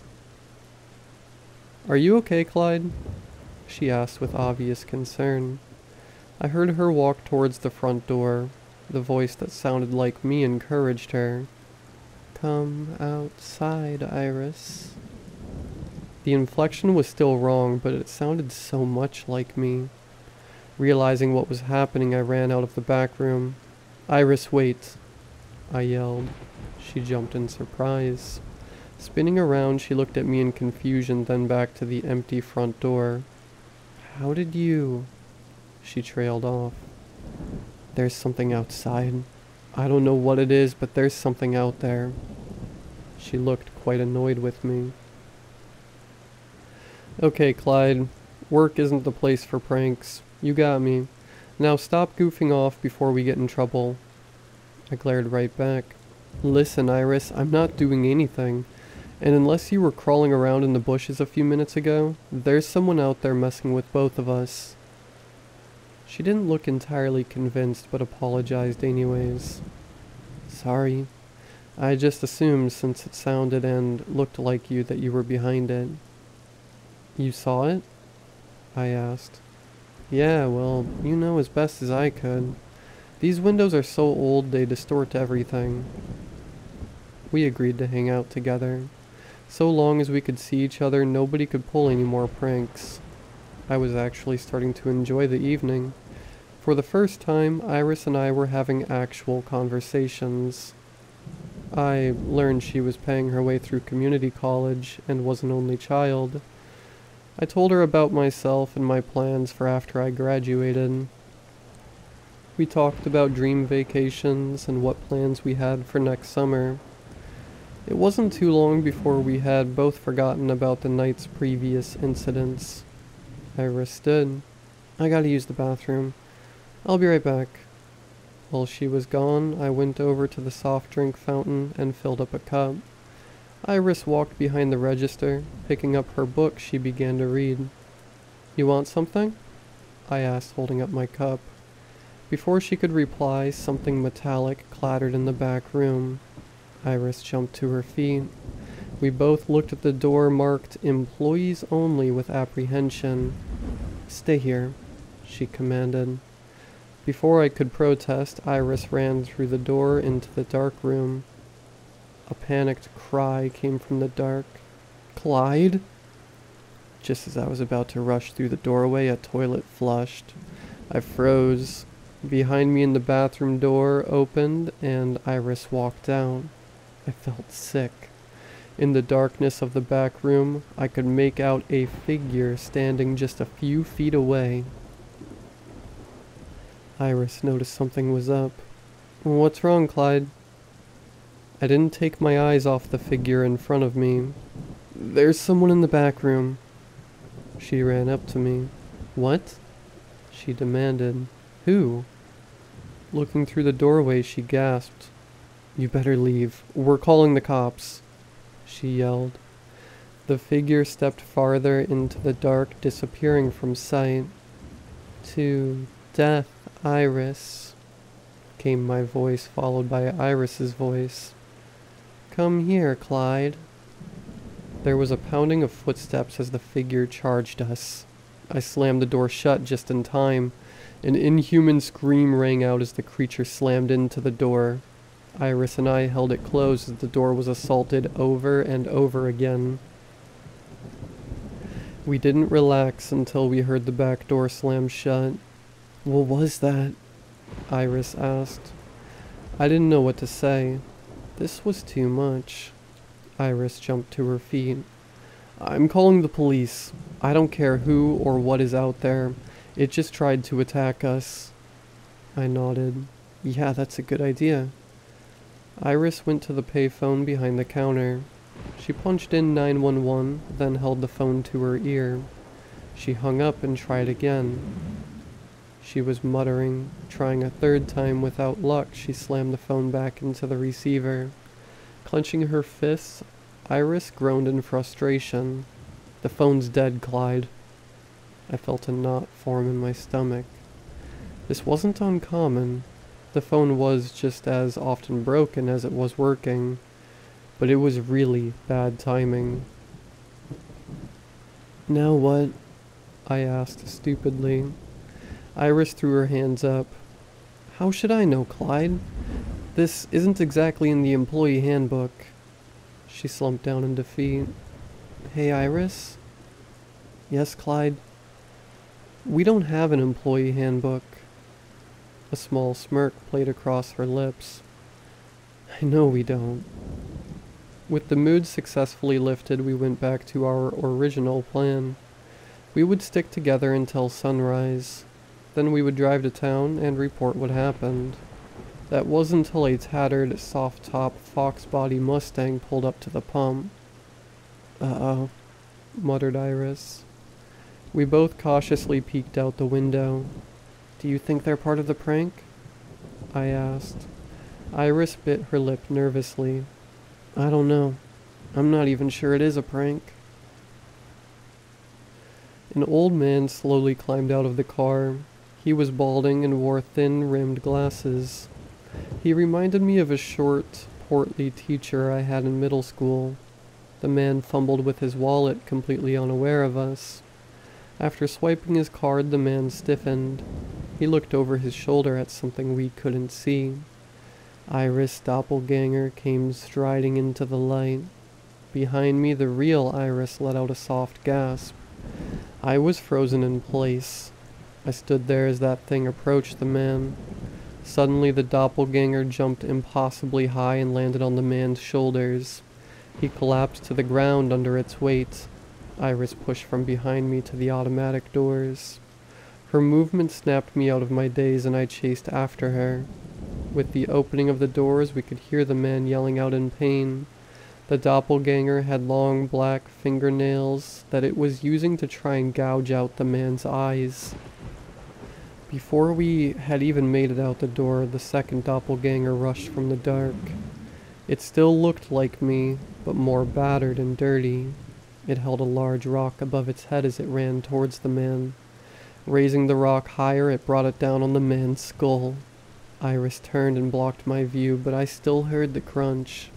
Are you okay, Clyde? She asked with obvious concern. I heard her walk towards the front door. The voice that sounded like me encouraged her. Come outside, Iris. The inflection was still wrong, but it sounded so much like me. Realizing what was happening, I ran out of the back room. Iris, wait. I yelled. She jumped in surprise. Spinning around, she looked at me in confusion, then back to the empty front door. How did you... She trailed off. There's something outside. I don't know what it is, but there's something out there. She looked quite annoyed with me. Okay, Clyde. Work isn't the place for pranks. You got me. Now stop goofing off before we get in trouble. I glared right back. Listen, Iris, I'm not doing anything. And unless you were crawling around in the bushes a few minutes ago, there's someone out there messing with both of us. She didn't look entirely convinced, but apologized anyways. Sorry. I just assumed since it sounded and looked like you that you were behind it. You saw it? I asked. Yeah, well, you know as best as I could. These windows are so old they distort everything. We agreed to hang out together. So long as we could see each other, nobody could pull any more pranks. I was actually starting to enjoy the evening. For the first time, Iris and I were having actual conversations. I learned she was paying her way through community college and was an only child. I told her about myself and my plans for after I graduated. We talked about dream vacations and what plans we had for next summer. It wasn't too long before we had both forgotten about the night's previous incidents. Iris stood. I gotta use the bathroom. I'll be right back. While she was gone, I went over to the soft drink fountain and filled up a cup. Iris walked behind the register. Picking up her book, she began to read. You want something? I asked, holding up my cup. Before she could reply, something metallic clattered in the back room. Iris jumped to her feet. We both looked at the door marked Employees Only with apprehension. Stay here, she commanded. Before I could protest, Iris ran through the door into the dark room. A panicked cry came from the dark. Clyde? Just as I was about to rush through the doorway, a toilet flushed. I froze. Behind me in the bathroom door opened and Iris walked out. I felt sick. In the darkness of the back room, I could make out a figure standing just a few feet away. Iris noticed something was up. What's wrong, Clyde? I didn't take my eyes off the figure in front of me. There's someone in the back room. She ran up to me. What? She demanded. Who? Looking through the doorway, she gasped. You better leave. We're calling the cops. She yelled. The figure stepped farther into the dark, disappearing from sight. To death, Iris, came my voice, followed by Iris's voice. Come here, Clyde. There was a pounding of footsteps as the figure charged us. I slammed the door shut just in time. An inhuman scream rang out as the creature slammed into the door. Iris and I held it closed as the door was assaulted over and over again. We didn't relax until we heard the back door slam shut. What was that? Iris asked. I didn't know what to say. This was too much. Iris jumped to her feet. I'm calling the police. I don't care who or what is out there. It just tried to attack us. I nodded. Yeah, that's a good idea. Iris went to the payphone behind the counter. She punched in 911, then held the phone to her ear. She hung up and tried again. She was muttering. Trying a third time without luck, she slammed the phone back into the receiver. Clenching her fists, Iris groaned in frustration. The phone's dead, Clyde. I felt a knot form in my stomach. This wasn't uncommon. The phone was just as often broken as it was working, but it was really bad timing. Now what? I asked stupidly. Iris threw her hands up. How should I know, Clyde? This isn't exactly in the employee handbook. She slumped down in defeat. Hey, Iris? Yes, Clyde? We don't have an employee handbook. A small smirk played across her lips. I know we don't. With the mood successfully lifted, we went back to our original plan. We would stick together until sunrise. Then we would drive to town and report what happened. That was until a tattered, soft-top fox body Mustang pulled up to the pump. Uh-oh, muttered Iris. We both cautiously peeked out the window. Do you think they're part of the prank? I asked. Iris bit her lip nervously. I don't know. I'm not even sure it is a prank. An old man slowly climbed out of the car. He was balding and wore thin rimmed glasses. He reminded me of a short, portly teacher I had in middle school. The man fumbled with his wallet, completely unaware of us. After swiping his card, the man stiffened. He looked over his shoulder at something we couldn't see. Iris doppelganger came striding into the light. Behind me, the real Iris let out a soft gasp. I was frozen in place. I stood there as that thing approached the man. Suddenly, the doppelganger jumped impossibly high and landed on the man's shoulders. He collapsed to the ground under its weight. Iris pushed from behind me to the automatic doors. Her movement snapped me out of my daze and I chased after her. With the opening of the doors, we could hear the man yelling out in pain. The doppelganger had long black fingernails that it was using to try and gouge out the man's eyes. Before we had even made it out the door, the second doppelganger rushed from the dark. It still looked like me, but more battered and dirty. It held a large rock above its head as it ran towards the man. Raising the rock higher, it brought it down on the man's skull. Iris turned and blocked my view, but I still heard the crunch.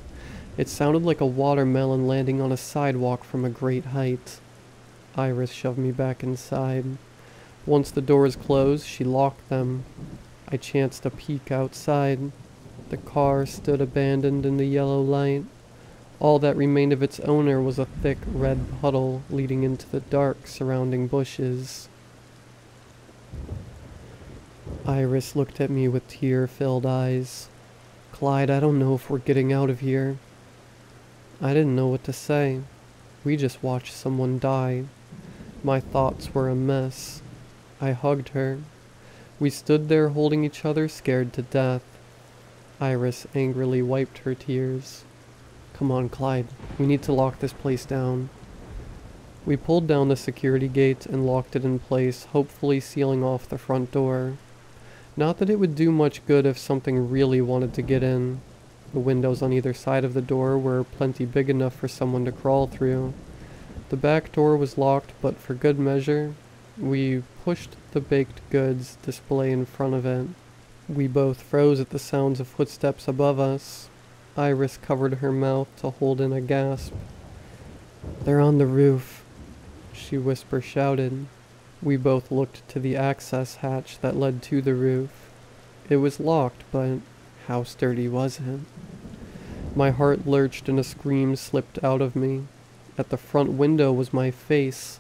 It sounded like a watermelon landing on a sidewalk from a great height. Iris shoved me back inside. Once the doors closed, she locked them. I chanced a peek outside. The car stood abandoned in the yellow light. All that remained of its owner was a thick red puddle leading into the dark surrounding bushes. Iris looked at me with tear filled eyes. Clyde, I don't know if we're getting out of here. I didn't know what to say. We just watched someone die. My thoughts were a mess. I hugged her. We stood there holding each other, scared to death. Iris angrily wiped her tears. Come on, Clyde. We need to lock this place down. We pulled down the security gate and locked it in place, hopefully sealing off the front door. Not that it would do much good if something really wanted to get in. The windows on either side of the door were plenty big enough for someone to crawl through. The back door was locked, but for good measure, we pushed the baked goods display in front of it. We both froze at the sounds of footsteps above us. Iris covered her mouth to hold in a gasp. They're on the roof, she whisper shouted. We both looked to the access hatch that led to the roof. It was locked, but how sturdy was it? My heart lurched and a scream slipped out of me. At the front window was my face,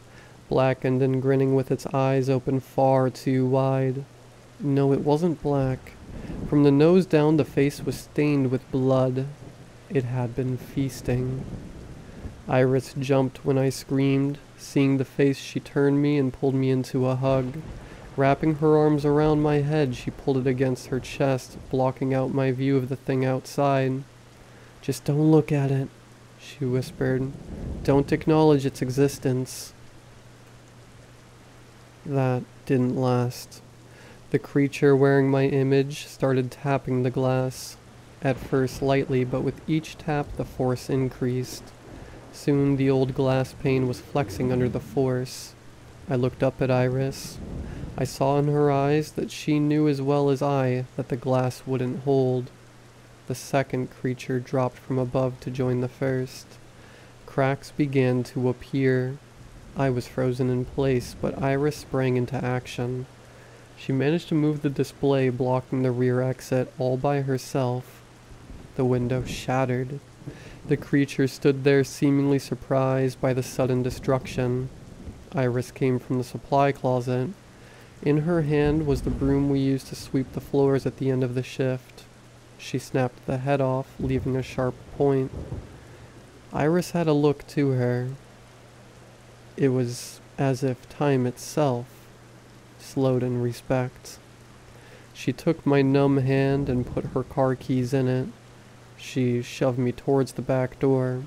blackened and grinning with its eyes open far too wide. No, it wasn't black. From the nose down, the face was stained with blood. It had been feasting. Iris jumped when I screamed. Seeing the face, she turned me and pulled me into a hug. Wrapping her arms around my head, she pulled it against her chest, blocking out my view of the thing outside. Just don't look at it, she whispered. Don't acknowledge its existence. That didn't last. The creature wearing my image started tapping the glass, at first lightly, but with each tap the force increased. Soon the old glass pane was flexing under the force. I looked up at Iris. I saw in her eyes that she knew as well as I that the glass wouldn't hold. The second creature dropped from above to join the first. Cracks began to appear, I was frozen in place, but Iris sprang into action. She managed to move the display blocking the rear exit all by herself. The window shattered. The creature stood there seemingly surprised by the sudden destruction. Iris came from the supply closet. In her hand was the broom we used to sweep the floors at the end of the shift. She snapped the head off, leaving a sharp point. Iris had a look to her, it was as if time itself slowed in respect. She took my numb hand and put her car keys in it. She shoved me towards the back door.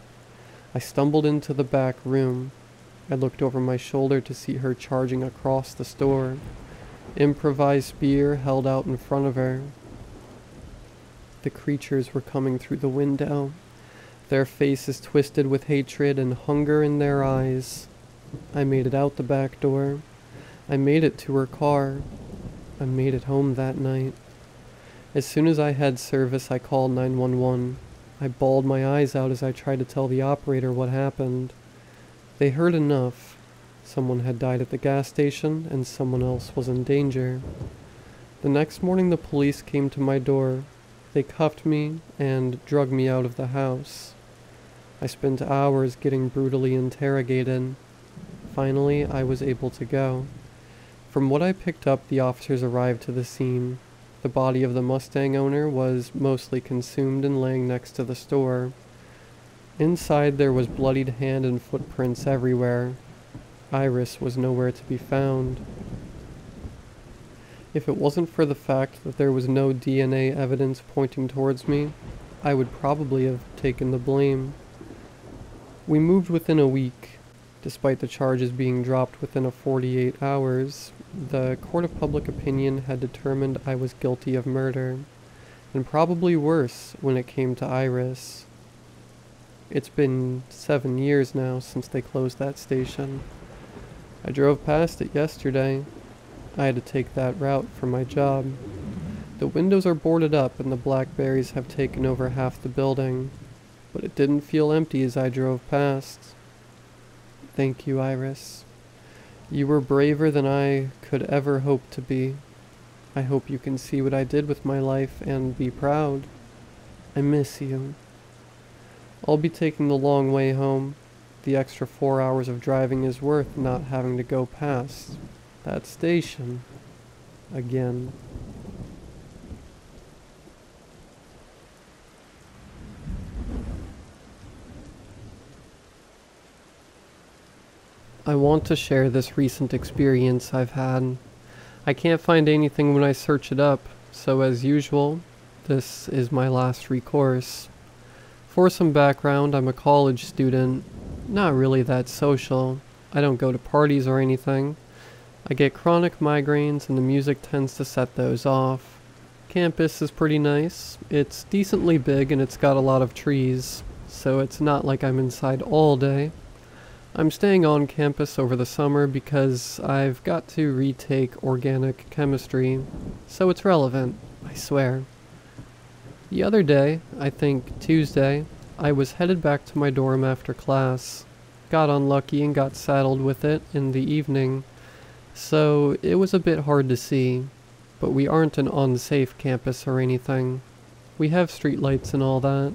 I stumbled into the back room. I looked over my shoulder to see her charging across the store, improvised spear held out in front of her. The creatures were coming through the window, their faces twisted with hatred and hunger in their eyes. I made it out the back door. I made it to her car. I made it home that night. As soon as I had service, I called 911. I bawled my eyes out as I tried to tell the operator what happened. They heard enough. Someone had died at the gas station, and someone else was in danger. The next morning, the police came to my door. They cuffed me and drug me out of the house. I spent hours getting brutally interrogated. Finally, I was able to go. From what I picked up, the officers arrived to the scene. The body of the Mustang owner was mostly consumed and laying next to the store. Inside there was bloodied hand and footprints everywhere. Iris was nowhere to be found. If it wasn't for the fact that there was no DNA evidence pointing towards me, I would probably have taken the blame. We moved within a week. Despite the charges being dropped within a 48 hours, the court of public opinion had determined I was guilty of murder, and probably worse when it came to Iris. It's been seven years now since they closed that station. I drove past it yesterday. I had to take that route for my job. The windows are boarded up and the blackberries have taken over half the building, but it didn't feel empty as I drove past. Thank you, Iris. You were braver than I could ever hope to be. I hope you can see what I did with my life and be proud. I miss you. I'll be taking the long way home. The extra four hours of driving is worth not having to go past that station again. I want to share this recent experience I've had. I can't find anything when I search it up, so as usual, this is my last recourse. For some background, I'm a college student, not really that social. I don't go to parties or anything. I get chronic migraines and the music tends to set those off. Campus is pretty nice. It's decently big and it's got a lot of trees, so it's not like I'm inside all day. I'm staying on campus over the summer because I've got to retake organic chemistry, so it's relevant, I swear. The other day, I think Tuesday, I was headed back to my dorm after class. Got unlucky and got saddled with it in the evening, so it was a bit hard to see, but we aren't an unsafe campus or anything. We have streetlights and all that.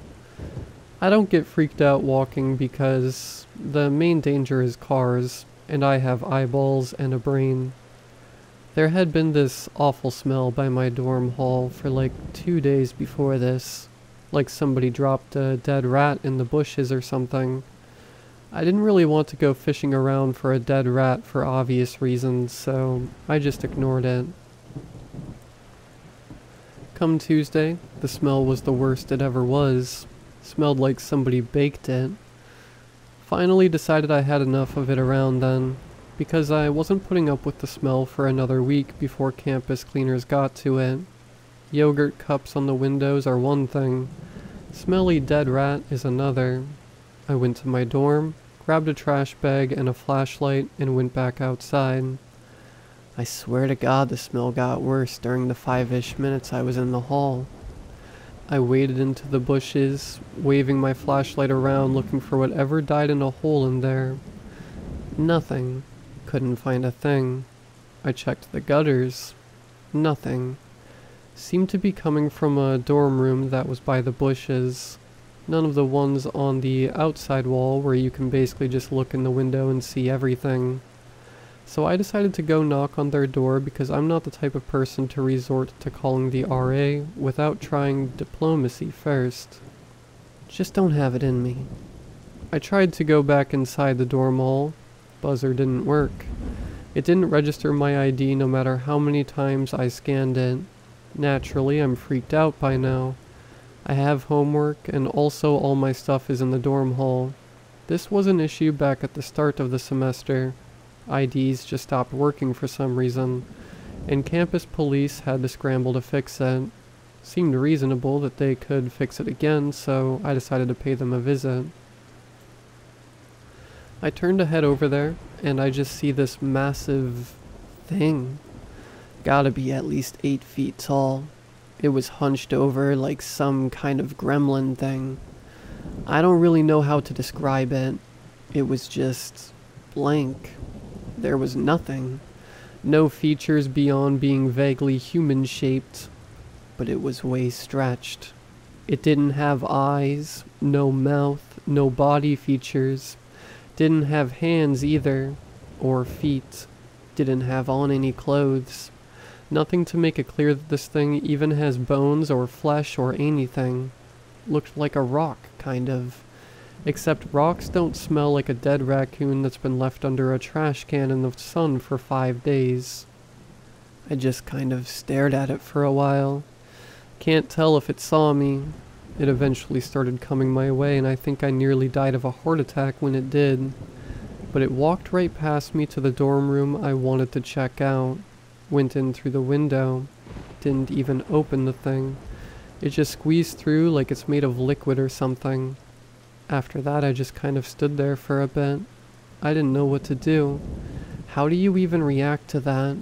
I don't get freaked out walking because the main danger is cars, and I have eyeballs and a brain. There had been this awful smell by my dorm hall for like two days before this, like somebody dropped a dead rat in the bushes or something. I didn't really want to go fishing around for a dead rat for obvious reasons, so I just ignored it. Come Tuesday, the smell was the worst it ever was. Smelled like somebody baked it. Finally decided I had enough of it around then, because I wasn't putting up with the smell for another week before campus cleaners got to it. Yogurt cups on the windows are one thing, smelly dead rat is another. I went to my dorm, grabbed a trash bag and a flashlight, and went back outside. I swear to God the smell got worse during the five-ish minutes I was in the hall. I waded into the bushes, waving my flashlight around looking for whatever died in a hole in there. Nothing. Couldn't find a thing. I checked the gutters. Nothing. Seemed to be coming from a dorm room that was by the bushes. None of the ones on the outside wall where you can basically just look in the window and see everything. So I decided to go knock on their door because I'm not the type of person to resort to calling the RA without trying diplomacy first. Just don't have it in me. I tried to go back inside the dorm hall. Buzzer didn't work. It didn't register my ID no matter how many times I scanned it. Naturally, I'm freaked out by now. I have homework and also all my stuff is in the dorm hall. This was an issue back at the start of the semester. IDs just stopped working for some reason, and campus police had to scramble to fix it. Seemed reasonable that they could fix it again, so I decided to pay them a visit. I turned to head over there, and I just see this massive thing. Gotta be at least 8 feet tall. It was hunched over like some kind of gremlin thing. I don't really know how to describe it. It was just blank. There was nothing. No features beyond being vaguely human shaped, but it was way stretched. It didn't have eyes, no mouth, no body features. Didn't have hands either, or feet. Didn't have on any clothes. Nothing to make it clear that this thing even has bones or flesh or anything. Looked like a rock, kind of. Except rocks don't smell like a dead raccoon that's been left under a trash can in the sun for five days. I just kind of stared at it for a while. Can't tell if it saw me. It eventually started coming my way, and I think I nearly died of a heart attack when it did. But it walked right past me to the dorm room I wanted to check out. Went in through the window. Didn't even open the thing. It just squeezed through like it's made of liquid or something. After that, I just kind of stood there for a bit. I didn't know what to do. How do you even react to that?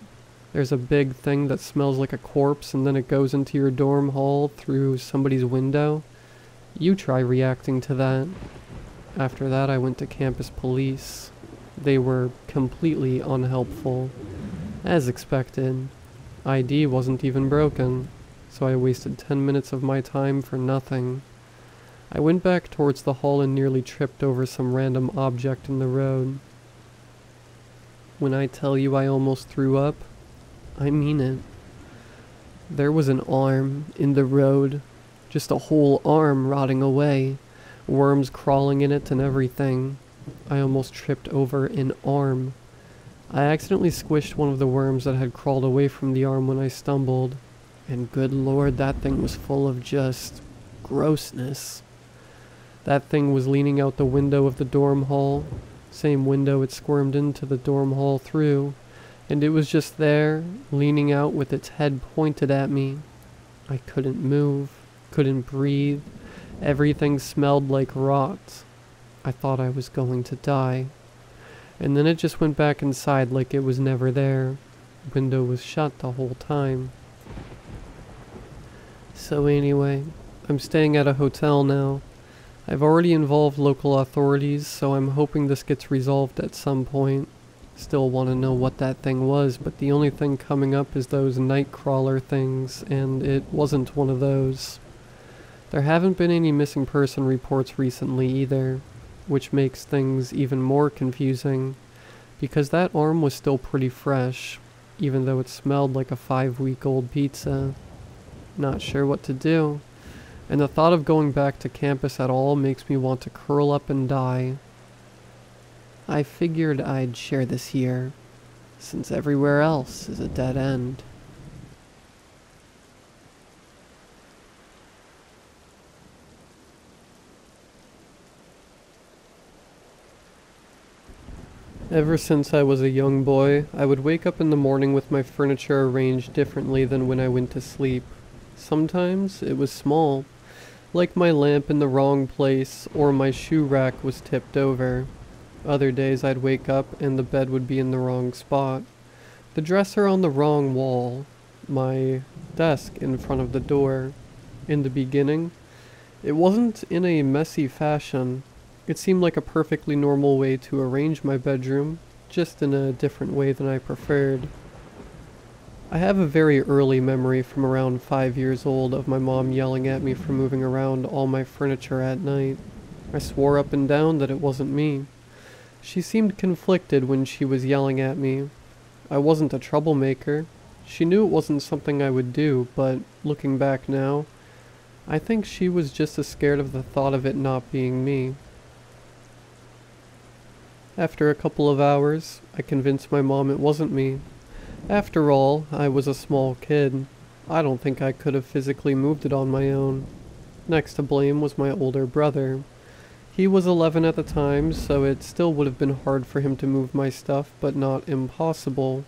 There's a big thing that smells like a corpse and then it goes into your dorm hall through somebody's window. You try reacting to that. After that, I went to campus police. They were completely unhelpful. As expected. ID wasn't even broken, so I wasted 10 minutes of my time for nothing. I went back towards the hall and nearly tripped over some random object in the road. When I tell you I almost threw up, I mean it. There was an arm in the road, just a whole arm rotting away, worms crawling in it and everything. I almost tripped over an arm. I accidentally squished one of the worms that had crawled away from the arm when I stumbled, and good lord, that thing was full of just grossness. That thing was leaning out the window of the dorm hall, same window it squirmed into the dorm hall through, and it was just there, leaning out with its head pointed at me. I couldn't move, couldn't breathe. Everything smelled like rot. I thought I was going to die. And then it just went back inside like it was never there. Window was shut the whole time. So anyway, I'm staying at a hotel now. I've already involved local authorities, so I'm hoping this gets resolved at some point. Still want to know what that thing was, but the only thing coming up is those nightcrawler things, and it wasn't one of those. There haven't been any missing person reports recently either, which makes things even more confusing, because that arm was still pretty fresh, even though it smelled like a five week old pizza. Not sure what to do, and the thought of going back to campus at all makes me want to curl up and die. I figured I'd share this here, since everywhere else is a dead end. Ever since I was a young boy, I would wake up in the morning with my furniture arranged differently than when I went to sleep. Sometimes it was small, like my lamp in the wrong place or my shoe rack was tipped over. Other days I'd wake up and the bed would be in the wrong spot, the dresser on the wrong wall, my desk in front of the door. In the beginning, it wasn't in a messy fashion. It seemed like a perfectly normal way to arrange my bedroom, just in a different way than I preferred. I have a very early memory from around five years old of my mom yelling at me for moving around all my furniture at night. I swore up and down that it wasn't me. She seemed conflicted when she was yelling at me. I wasn't a troublemaker. She knew it wasn't something I would do, but looking back now, I think she was just as scared of the thought of it not being me. After a couple of hours, I convinced my mom it wasn't me. After all, I was a small kid. I don't think I could have physically moved it on my own. Next to blame was my older brother. He was 11 at the time, so it still would have been hard for him to move my stuff, but not impossible.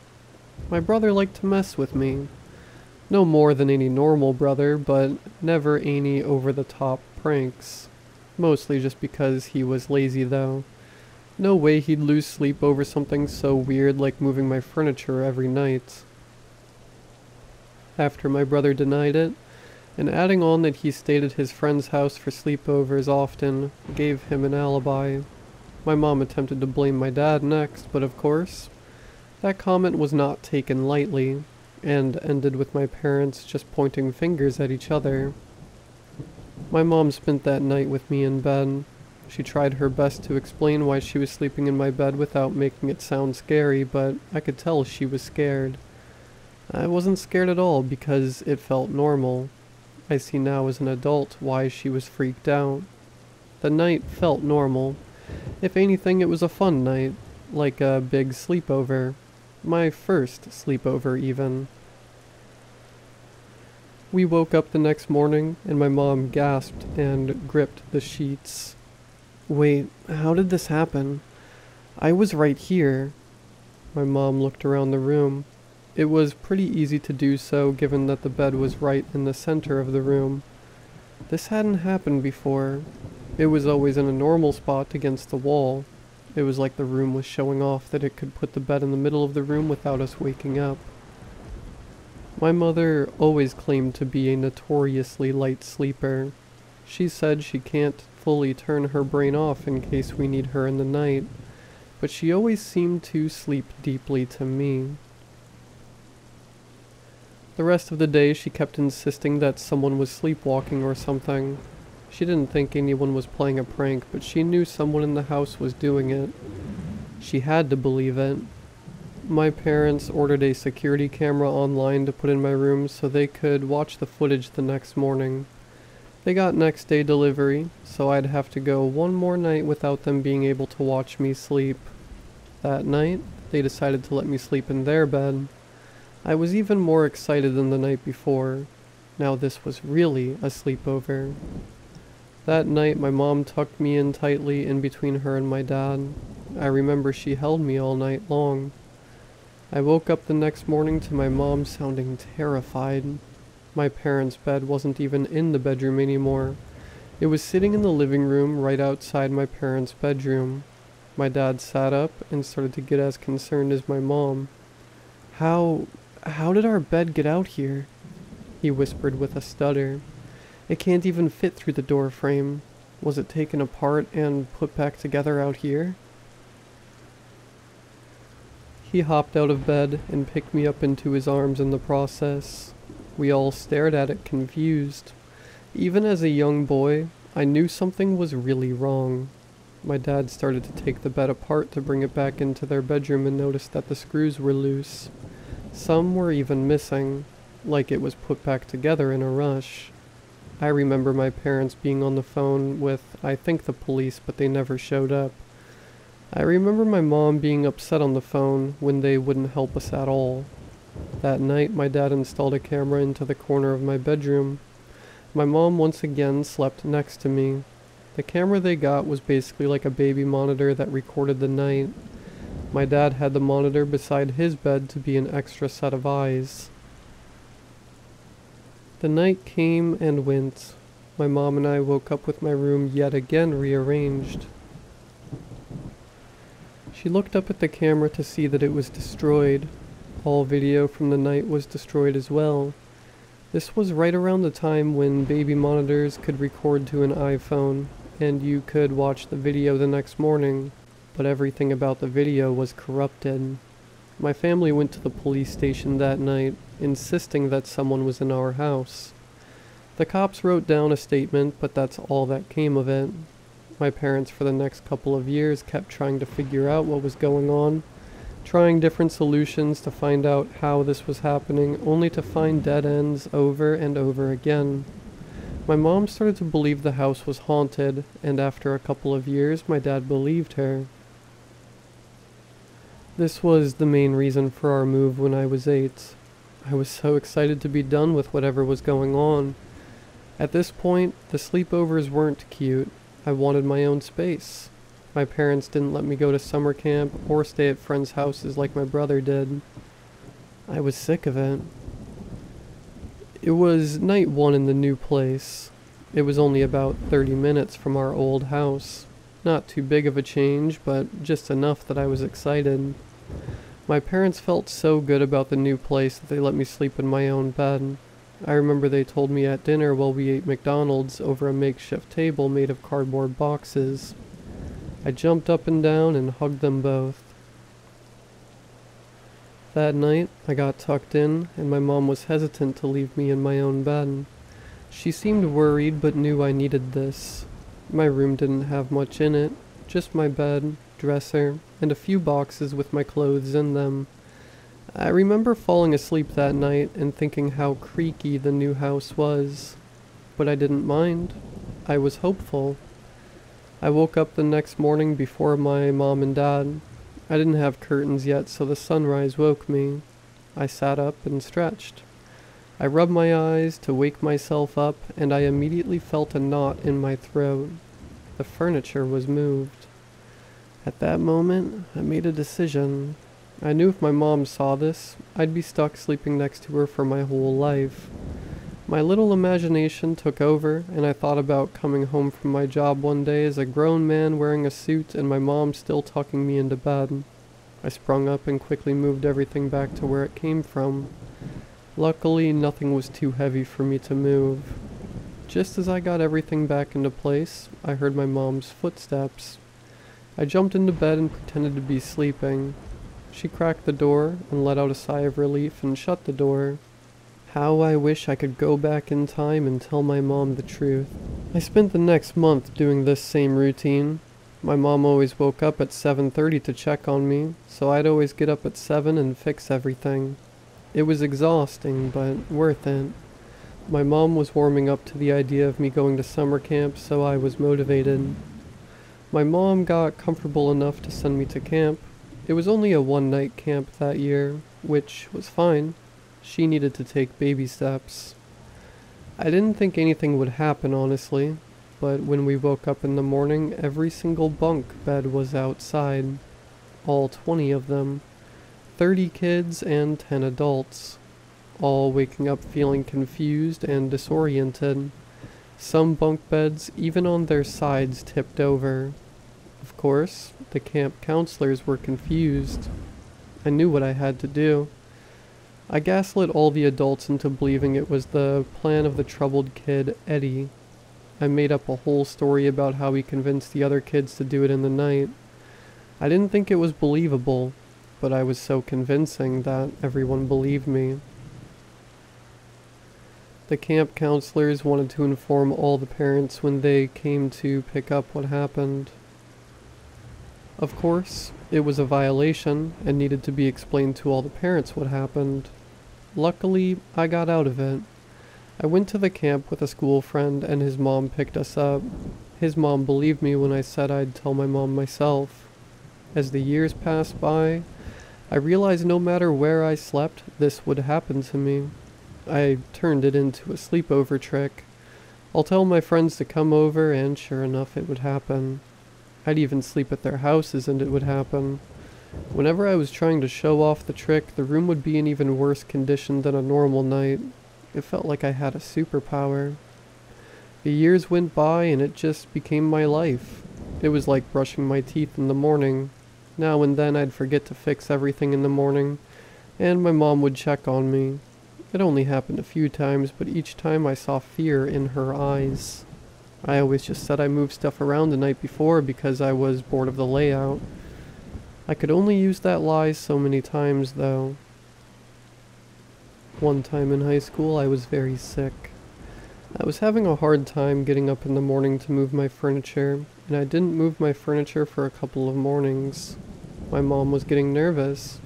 My brother liked to mess with me. No more than any normal brother, but never any over-the-top pranks. Mostly just because he was lazy, though. No way he'd lose sleep over something so weird like moving my furniture every night. After my brother denied it, and adding on that he stayed at his friend's house for sleepovers often gave him an alibi. My mom attempted to blame my dad next, but of course, that comment was not taken lightly, and ended with my parents just pointing fingers at each other. My mom spent that night with me in bed. She tried her best to explain why she was sleeping in my bed without making it sound scary, but I could tell she was scared. I wasn't scared at all because it felt normal. I see now as an adult why she was freaked out. The night felt normal. If anything, it was a fun night, like a big sleepover. My first sleepover, even. We woke up the next morning and my mom gasped and gripped the sheets. Wait, how did this happen? I was right here. My mom looked around the room. It was pretty easy to do so given that the bed was right in the center of the room. This hadn't happened before. It was always in a normal spot against the wall. It was like the room was showing off that it could put the bed in the middle of the room without us waking up. My mother always claimed to be a notoriously light sleeper. She said she can't fully turn her brain off in case we need her in the night, but she always seemed to sleep deeply to me. The rest of the day she kept insisting that someone was sleepwalking or something. She didn't think anyone was playing a prank, but she knew someone in the house was doing it. She had to believe it. My parents ordered a security camera online to put in my room so they could watch the footage the next morning. They got next day delivery, so I'd have to go one more night without them being able to watch me sleep. That night, they decided to let me sleep in their bed. I was even more excited than the night before. Now this was really a sleepover. That night, my mom tucked me in tightly in between her and my dad. I remember she held me all night long. I woke up the next morning to my mom sounding terrified. My parents' bed wasn't even in the bedroom anymore. It was sitting in the living room right outside my parents' bedroom. My dad sat up and started to get as concerned as my mom. How. how did our bed get out here? He whispered with a stutter. It can't even fit through the door frame. Was it taken apart and put back together out here? He hopped out of bed and picked me up into his arms in the process. We all stared at it confused. Even as a young boy, I knew something was really wrong. My dad started to take the bed apart to bring it back into their bedroom and noticed that the screws were loose. Some were even missing, like it was put back together in a rush. I remember my parents being on the phone with, I think, the police, but they never showed up. I remember my mom being upset on the phone when they wouldn't help us at all. That night, my dad installed a camera into the corner of my bedroom. My mom once again slept next to me. The camera they got was basically like a baby monitor that recorded the night. My dad had the monitor beside his bed to be an extra set of eyes. The night came and went. My mom and I woke up with my room yet again rearranged. She looked up at the camera to see that it was destroyed. All video from the night was destroyed as well. This was right around the time when baby monitors could record to an iPhone, and you could watch the video the next morning, but everything about the video was corrupted. My family went to the police station that night, insisting that someone was in our house. The cops wrote down a statement, but that's all that came of it. My parents, for the next couple of years, kept trying to figure out what was going on, trying different solutions to find out how this was happening, only to find dead ends over and over again. My mom started to believe the house was haunted, and after a couple of years, my dad believed her. This was the main reason for our move when I was eight. I was so excited to be done with whatever was going on. At this point, the sleepovers weren't cute. I wanted my own space. My parents didn't let me go to summer camp or stay at friends' houses like my brother did. I was sick of it. It was night one in the new place. It was only about 30 minutes from our old house. Not too big of a change, but just enough that I was excited. My parents felt so good about the new place that they let me sleep in my own bed. I remember they told me at dinner while we ate McDonald's over a makeshift table made of cardboard boxes. I jumped up and down and hugged them both. That night, I got tucked in, and my mom was hesitant to leave me in my own bed. She seemed worried but knew I needed this. My room didn't have much in it, just my bed, dresser, and a few boxes with my clothes in them. I remember falling asleep that night and thinking how creaky the new house was. But I didn't mind. I was hopeful. I woke up the next morning before my mom and dad. I didn't have curtains yet, so the sunrise woke me. I sat up and stretched. I rubbed my eyes to wake myself up, and I immediately felt a knot in my throat. The furniture was moved. At that moment, I made a decision. I knew if my mom saw this, I'd be stuck sleeping next to her for my whole life. My little imagination took over, and I thought about coming home from my job one day as a grown man wearing a suit and my mom still tucking me into bed. I sprung up and quickly moved everything back to where it came from. Luckily, nothing was too heavy for me to move. Just as I got everything back into place, I heard my mom's footsteps. I jumped into bed and pretended to be sleeping. She cracked the door and let out a sigh of relief and shut the door. How I wish I could go back in time and tell my mom the truth. I spent the next month doing this same routine. My mom always woke up at 7:30 to check on me, so I'd always get up at 7 and fix everything. It was exhausting, but worth it. My mom was warming up to the idea of me going to summer camp, so I was motivated. My mom got comfortable enough to send me to camp. It was only a one night camp that year, which was fine. She needed to take baby steps. I didn't think anything would happen, honestly, but when we woke up in the morning, every single bunk bed was outside. All 20 of them. 30 kids and 10 adults. All waking up feeling confused and disoriented. Some bunk beds, even on their sides, tipped over. Of course, the camp counselors were confused. I knew what I had to do. I gaslit all the adults into believing it was the plan of the troubled kid, Eddie. I made up a whole story about how he convinced the other kids to do it in the night. I didn't think it was believable, but I was so convincing that everyone believed me. The camp counselors wanted to inform all the parents when they came to pick up what happened. Of course, it was a violation and needed to be explained to all the parents what happened. Luckily, I got out of it. I went to the camp with a school friend and his mom picked us up. His mom believed me when I said I'd tell my mom myself. As the years passed by, I realized no matter where I slept, this would happen to me. I turned it into a sleepover trick. I'll tell my friends to come over, and sure enough, it would happen. I'd even sleep at their houses and it would happen. Whenever I was trying to show off the trick, the room would be in even worse condition than a normal night. It felt like I had a superpower. The years went by and it just became my life. It was like brushing my teeth in the morning. Now and then I'd forget to fix everything in the morning, and my mom would check on me. It only happened a few times, but each time I saw fear in her eyes. I always just said I moved stuff around the night before because I was bored of the layout. I could only use that lie so many times, though. One time in high school, I was very sick. I was having a hard time getting up in the morning to move my furniture, and I didn't move my furniture for a couple of mornings. My mom was getting nervous,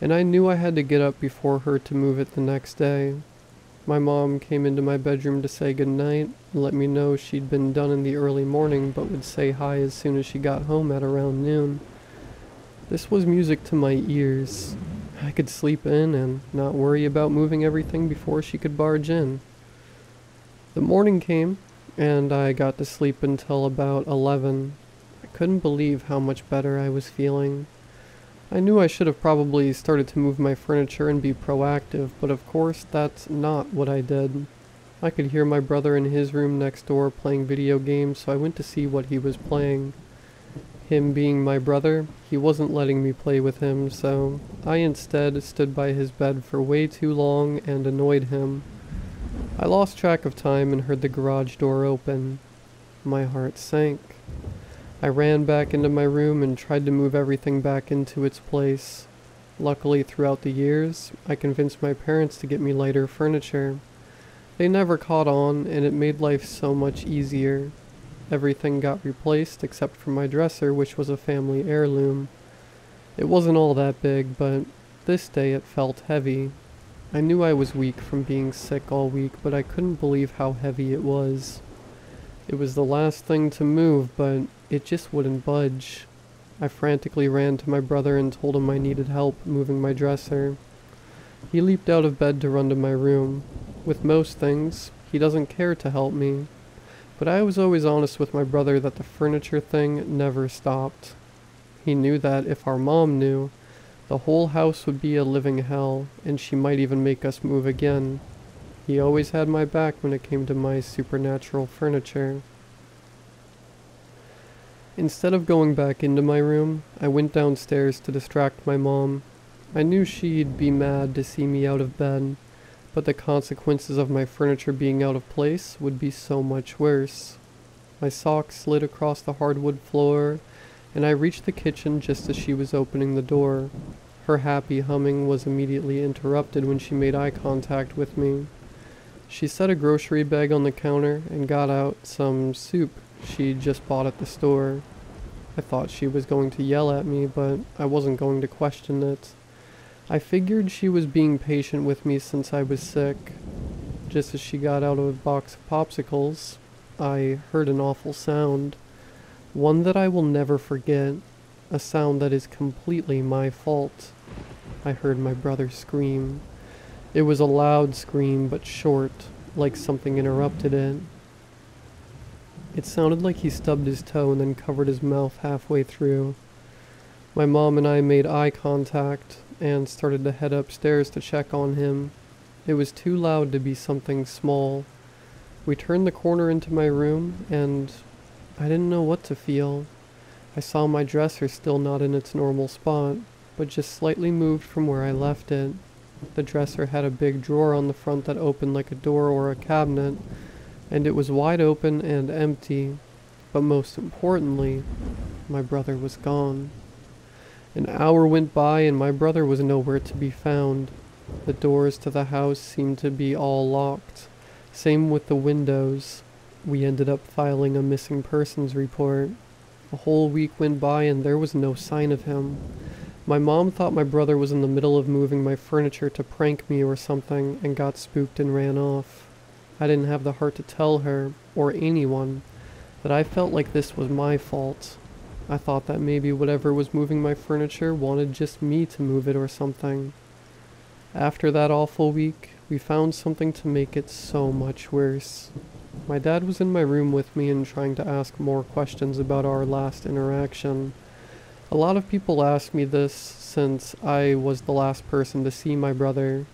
and I knew I had to get up before her to move it the next day. My mom came into my bedroom to say goodnight and let me know she'd been done in the early morning but would say hi as soon as she got home at around noon. This was music to my ears. I could sleep in and not worry about moving everything before she could barge in. The morning came, and I got to sleep until about 11. I couldn't believe how much better I was feeling. I knew I should have probably started to move my furniture and be proactive, but of course that's not what I did. I could hear my brother in his room next door playing video games, so I went to see what he was playing. Him being my brother, he wasn't letting me play with him, so I instead stood by his bed for way too long and annoyed him. I lost track of time and heard the garage door open. My heart sank. I ran back into my room and tried to move everything back into its place. Luckily, throughout the years, I convinced my parents to get me lighter furniture. They never caught on, and it made life so much easier. Everything got replaced except for my dresser, which was a family heirloom. It wasn't all that big, but this day it felt heavy. I knew I was weak from being sick all week, but I couldn't believe how heavy it was. It was the last thing to move, but it just wouldn't budge. I frantically ran to my brother and told him I needed help moving my dresser. He leaped out of bed to run to my room. With most things, he doesn't care to help me. But I was always honest with my brother that the furniture thing never stopped. He knew that if our mom knew, the whole house would be a living hell, and she might even make us move again. He always had my back when it came to my supernatural furniture. Instead of going back into my room, I went downstairs to distract my mom. I knew she'd be mad to see me out of bed, but the consequences of my furniture being out of place would be so much worse. My socks slid across the hardwood floor, and I reached the kitchen just as she was opening the door. Her happy humming was immediately interrupted when she made eye contact with me. She set a grocery bag on the counter and got out some soup she'd just bought at the store. I thought she was going to yell at me, but I wasn't going to question it. I figured she was being patient with me since I was sick. Just as she got out of a box of popsicles, I heard an awful sound. One that I will never forget. A sound that is completely my fault. I heard my brother scream. It was a loud scream, but short, like something interrupted it. It sounded like he stubbed his toe and then covered his mouth halfway through. My mom and I made eye contact and started to head upstairs to check on him. It was too loud to be something small. We turned the corner into my room and I didn't know what to feel. I saw my dresser still not in its normal spot, but just slightly moved from where I left it. The dresser had a big drawer on the front that opened like a door or a cabinet, and it was wide open and empty. But most importantly, my brother was gone. An hour went by and my brother was nowhere to be found. The doors to the house seemed to be all locked. Same with the windows. We ended up filing a missing persons report. A whole week went by and there was no sign of him. My mom thought my brother was in the middle of moving my furniture to prank me or something and got spooked and ran off. I didn't have the heart to tell her, or anyone, that I felt like this was my fault. I thought that maybe whatever was moving my furniture wanted just me to move it or something. After that awful week, we found something to make it so much worse. My dad was in my room with me and trying to ask more questions about our last interaction. A lot of people ask me this since I was the last person to see my brother,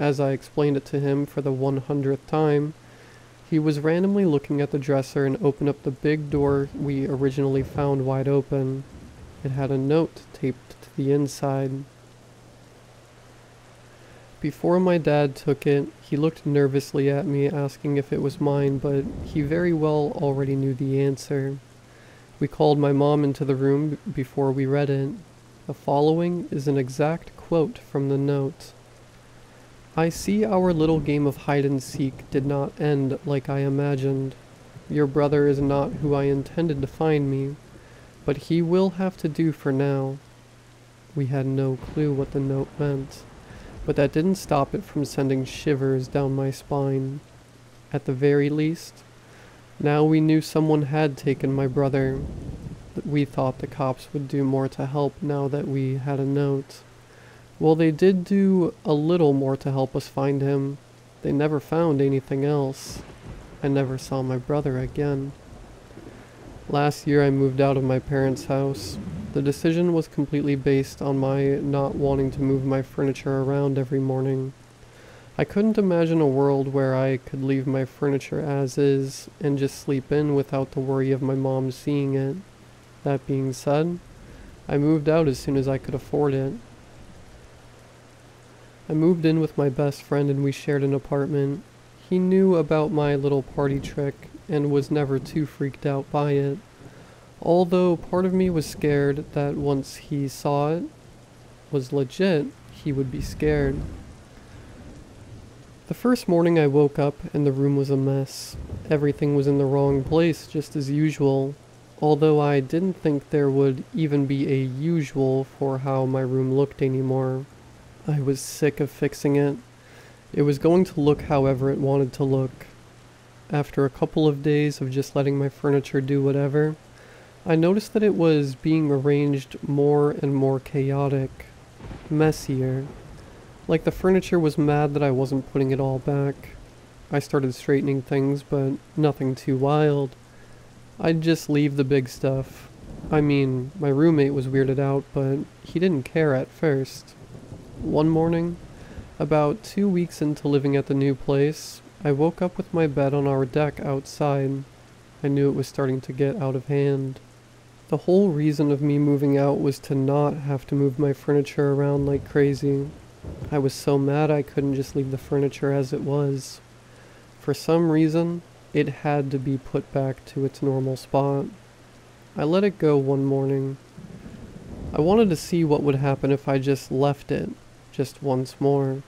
as I explained it to him for the 100th time, he was randomly looking at the dresser and opened up the big door we originally found wide open. It had a note taped to the inside. Before my dad took it, he looked nervously at me asking if it was mine, but he very well already knew the answer. We called my mom into the room before we read it. The following is an exact quote from the note. I see our little game of hide and seek did not end like I imagined. Your brother is not who I intended to find me, but he will have to do for now. We had no clue what the note meant, but that didn't stop it from sending shivers down my spine. At the very least, now we knew someone had taken my brother. We thought the cops would do more to help now that we had a note. Well, they did do a little more to help us find him. They never found anything else. I never saw my brother again. Last year I moved out of my parents' house. The decision was completely based on my not wanting to move my furniture around every morning. I couldn't imagine a world where I could leave my furniture as is and just sleep in without the worry of my mom seeing it. That being said, I moved out as soon as I could afford it. I moved in with my best friend and we shared an apartment. He knew about my little party trick and was never too freaked out by it. Although part of me was scared that once he saw it was legit, he would be scared. The first morning I woke up and the room was a mess. Everything was in the wrong place just as usual, although I didn't think there would even be a usual for how my room looked anymore. I was sick of fixing it. It was going to look however it wanted to look. After a couple of days of just letting my furniture do whatever, I noticed that it was being arranged more and more chaotic, messier. Like the furniture was mad that I wasn't putting it all back. I started straightening things, but nothing too wild. I'd just leave the big stuff. I mean, my roommate was weirded out, but he didn't care at first. One morning, about two weeks into living at the new place, I woke up with my bed on our deck outside. I knew it was starting to get out of hand. The whole reason of me moving out was to not have to move my furniture around like crazy. I was so mad I couldn't just leave the furniture as it was. For some reason, it had to be put back to its normal spot. I let it go one morning. I wanted to see what would happen if I just left it, just once more.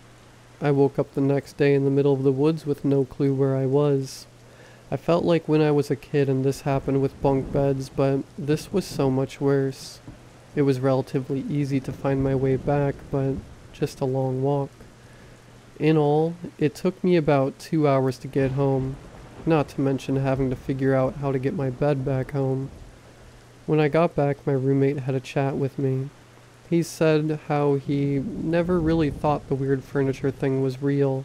I woke up the next day in the middle of the woods with no clue where I was. I felt like when I was a kid and this happened with bunk beds, but this was so much worse. It was relatively easy to find my way back, but just a long walk. In all, it took me about two hours to get home, not to mention having to figure out how to get my bed back home. When I got back, my roommate had a chat with me. He said how he never really thought the weird furniture thing was real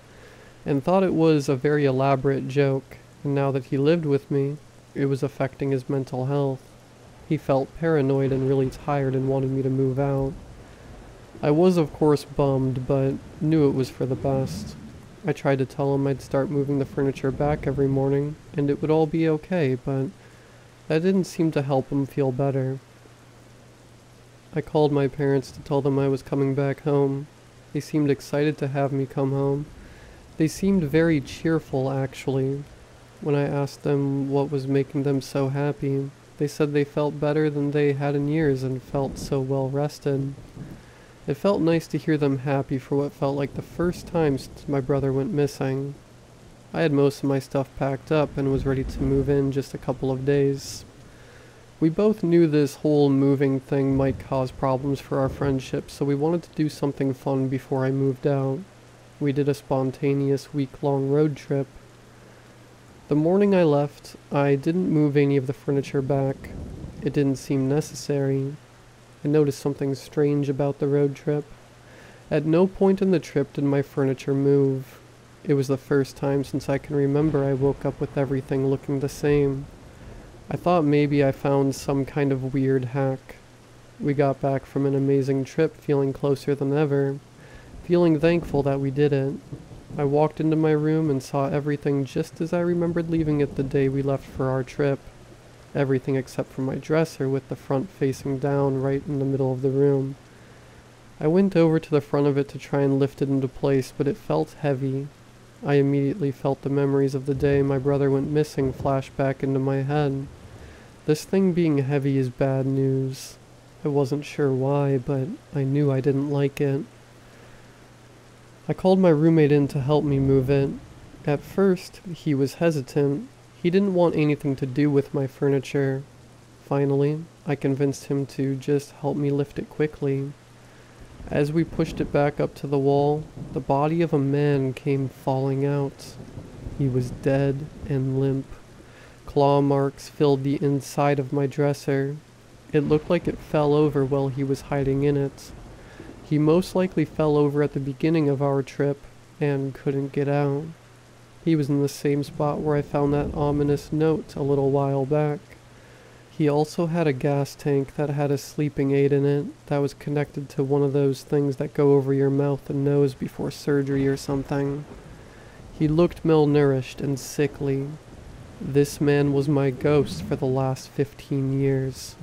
and thought it was a very elaborate joke, and now that he lived with me, it was affecting his mental health. He felt paranoid and really tired and wanted me to move out. I was of course bummed, but knew it was for the best. I tried to tell him I'd start moving the furniture back every morning, and it would all be okay, but that didn't seem to help him feel better. I called my parents to tell them I was coming back home. They seemed excited to have me come home. They seemed very cheerful, actually. When I asked them what was making them so happy, they said they felt better than they had in years and felt so well rested. It felt nice to hear them happy for what felt like the first time since my brother went missing. I had most of my stuff packed up and was ready to move in just a couple of days. We both knew this whole moving thing might cause problems for our friendship, so we wanted to do something fun before I moved out. We did a spontaneous week-long road trip. The morning I left, I didn't move any of the furniture back. It didn't seem necessary. I noticed something strange about the road trip. At no point in the trip did my furniture move. It was the first time since I can remember I woke up with everything looking the same. I thought maybe I found some kind of weird hack. We got back from an amazing trip feeling closer than ever, feeling thankful that we did it. I walked into my room and saw everything just as I remembered leaving it the day we left for our trip. Everything except for my dresser with the front facing down right in the middle of the room. I went over to the front of it to try and lift it into place, but it felt heavy. I immediately felt the memories of the day my brother went missing flash back into my head. This thing being heavy is bad news. I wasn't sure why, but I knew I didn't like it. I called my roommate in to help me move it. At first, he was hesitant. He didn't want anything to do with my furniture. Finally, I convinced him to just help me lift it quickly. As we pushed it back up to the wall, the body of a man came falling out. He was dead and limp. Claw marks filled the inside of my dresser. It looked like it fell over while he was hiding in it. He most likely fell over at the beginning of our trip and couldn't get out. He was in the same spot where I found that ominous note a little while back. He also had a gas tank that had a sleeping aid in it that was connected to one of those things that go over your mouth and nose before surgery or something. He looked malnourished and sickly, this man was my ghost for the last 15 years,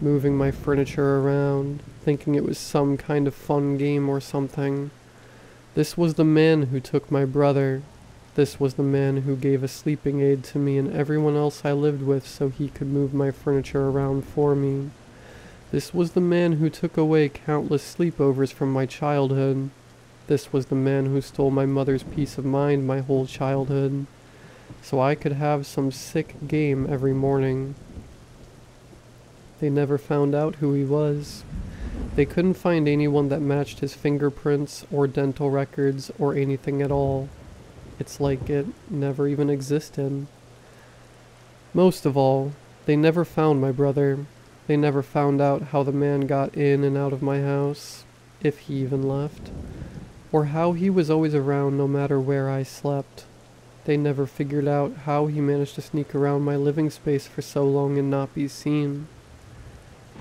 moving my furniture around, thinking it was some kind of fun game or something. This was the man who took my brother. This was the man who gave a sleeping aid to me and everyone else I lived with so he could move my furniture around for me. This was the man who took away countless sleepovers from my childhood. This was the man who stole my mother's peace of mind my whole childhood so I could have some sick game every morning. They never found out who he was. They couldn't find anyone that matched his fingerprints or dental records or anything at all. It's like it never even existed. Most of all, they never found my brother. They never found out how the man got in and out of my house, if he even left, or how he was always around no matter where I slept. They never figured out how he managed to sneak around my living space for so long and not be seen.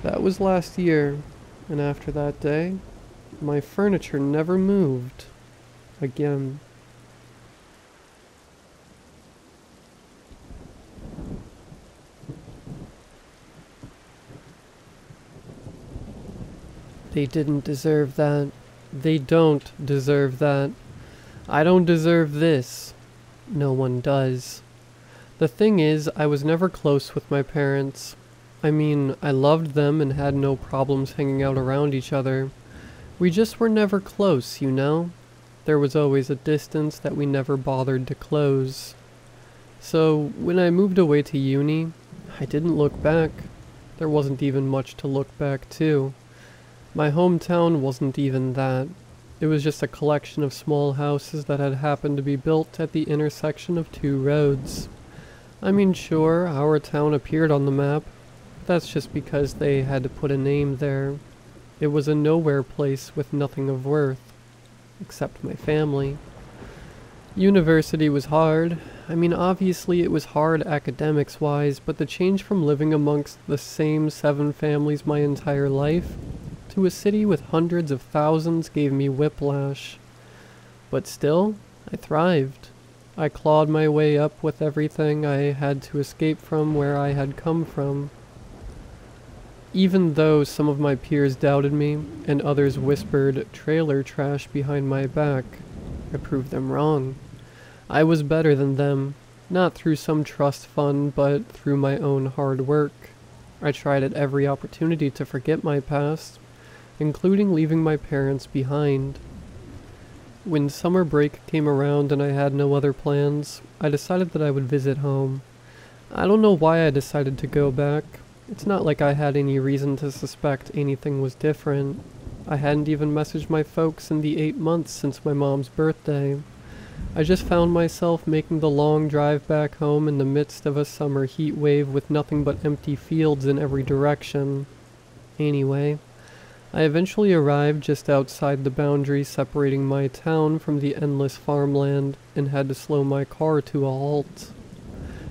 That was last year, and after that day, my furniture never moved. Again. They didn't deserve that. They don't deserve that. I don't deserve this. No one does. The thing is, I was never close with my parents. I mean, I loved them and had no problems hanging out around each other. We just were never close, you know? There was always a distance that we never bothered to close. So, when I moved away to uni, I didn't look back. There wasn't even much to look back to. My hometown wasn't even that. It was just a collection of small houses that had happened to be built at the intersection of two roads. I mean, sure, our town appeared on the map. That's just because they had to put a name there. It was a nowhere place with nothing of worth. Except my family. University was hard. I mean, obviously it was hard academics wise, but the change from living amongst the same seven families my entire life to a city with hundreds of thousands gave me whiplash. But still, I thrived. I clawed my way up with everything I had to escape from where I had come from. Even though some of my peers doubted me and others whispered trailer trash behind my back, I proved them wrong. I was better than them, not through some trust fund, but through my own hard work. I tried at every opportunity to forget my past, including leaving my parents behind. When summer break came around and I had no other plans, I decided that I would visit home. I don't know why I decided to go back. It's not like I had any reason to suspect anything was different. I hadn't even messaged my folks in the eight months since my mom's birthday. I just found myself making the long drive back home in the midst of a summer heat wave with nothing but empty fields in every direction. Anyway, I eventually arrived just outside the boundary separating my town from the endless farmland and had to slow my car to a halt.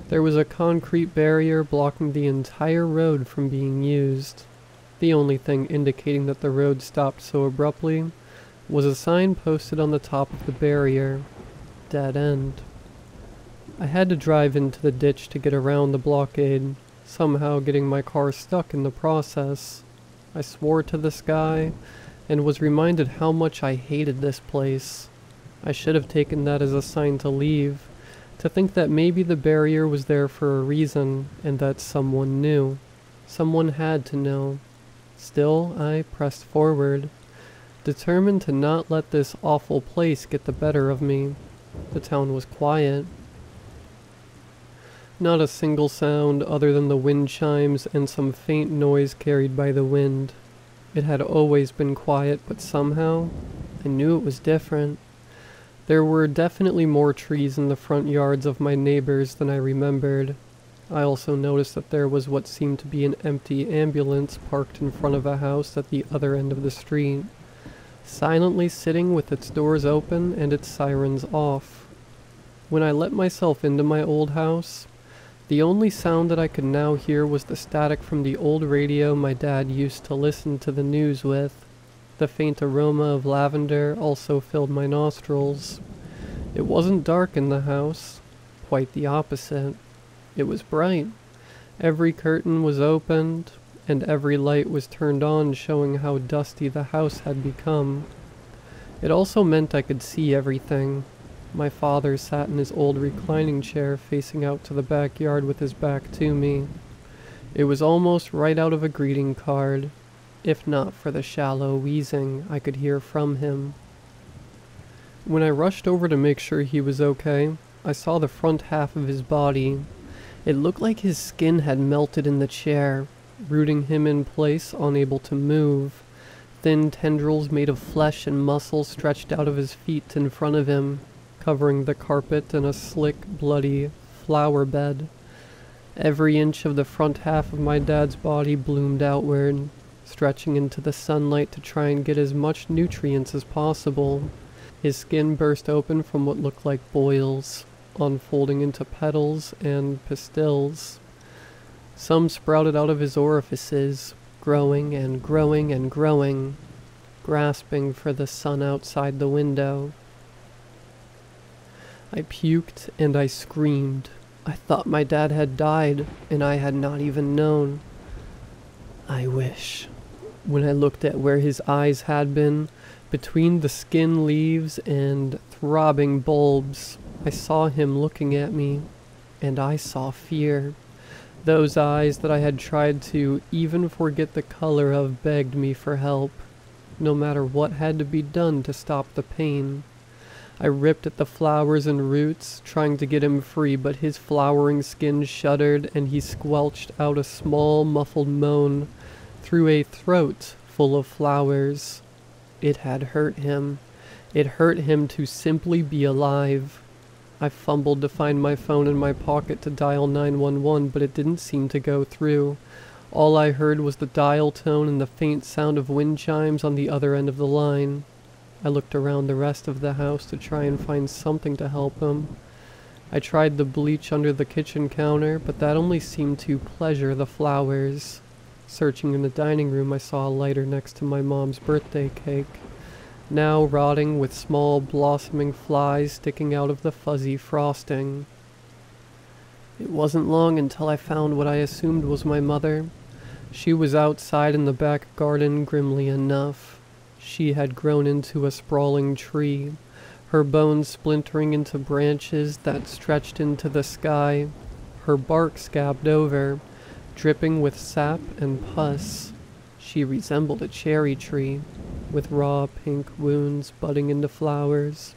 There was a concrete barrier blocking the entire road from being used. The only thing indicating that the road stopped so abruptly was a sign posted on the top of the barrier. Dead end. I had to drive into the ditch to get around the blockade, somehow getting my car stuck in the process. I swore to the sky and was reminded how much I hated this place. I should have taken that as a sign to leave, to think that maybe the barrier was there for a reason and that someone knew. Someone had to know. Still, I pressed forward, determined to not let this awful place get the better of me. The town was quiet. Not a single sound other than the wind chimes and some faint noise carried by the wind. It had always been quiet, but somehow I knew it was different. There were definitely more trees in the front yards of my neighbors than I remembered. I also noticed that there was what seemed to be an empty ambulance parked in front of a house at the other end of the street, silently sitting with its doors open and its sirens off. When I let myself into my old house, the only sound that I could now hear was the static from the old radio my dad used to listen to the news with. The faint aroma of lavender also filled my nostrils. It wasn't dark in the house, quite the opposite. It was bright. Every curtain was opened, and every light was turned on, showing how dusty the house had become. It also meant I could see everything, my father sat in his old reclining chair facing out to the backyard with his back to me. It was almost right out of a greeting card, if not for the shallow wheezing I could hear from him. When I rushed over to make sure he was okay, I saw the front half of his body. It looked like his skin had melted in the chair, rooting him in place, unable to move. Thin tendrils made of flesh and muscle stretched out of his feet in front of him, covering the carpet in a slick, bloody flower bed. Every inch of the front half of my dad's body bloomed outward, stretching into the sunlight to try and get as much nutrients as possible. His skin burst open from what looked like boils. unfolding into petals and pistils. Some sprouted out of his orifices, growing and growing and growing, grasping for the sun outside the window. I puked and I screamed. I thought my dad had died, and I had not even known. I wish. When I looked at where his eyes had been, between the skin leaves and throbbing bulbs, I saw him looking at me, and I saw fear. Those eyes that I had tried to even forget the color of begged me for help, no matter what had to be done to stop the pain. I ripped at the flowers and roots, trying to get him free, but his flowering skin shuddered and he squelched out a small, muffled moan through a throat full of flowers. It had hurt him. It hurt him to simply be alive. I fumbled to find my phone in my pocket to dial 911, but it didn't seem to go through. All I heard was the dial tone and the faint sound of wind chimes on the other end of the line. I looked around the rest of the house to try and find something to help him. I tried the bleach under the kitchen counter, but that only seemed to pleasure the flowers. Searching in the dining room, I saw a lighter next to my mom's birthday cake, now rotting with small blossoming flies sticking out of the fuzzy frosting. It wasn't long until I found what I assumed was my mother. She was outside in the back garden grimly enough. She had grown into a sprawling tree, her bones splintering into branches that stretched into the sky, her bark scabbed over, dripping with sap and pus. She resembled a cherry tree, with raw pink wounds budding into flowers.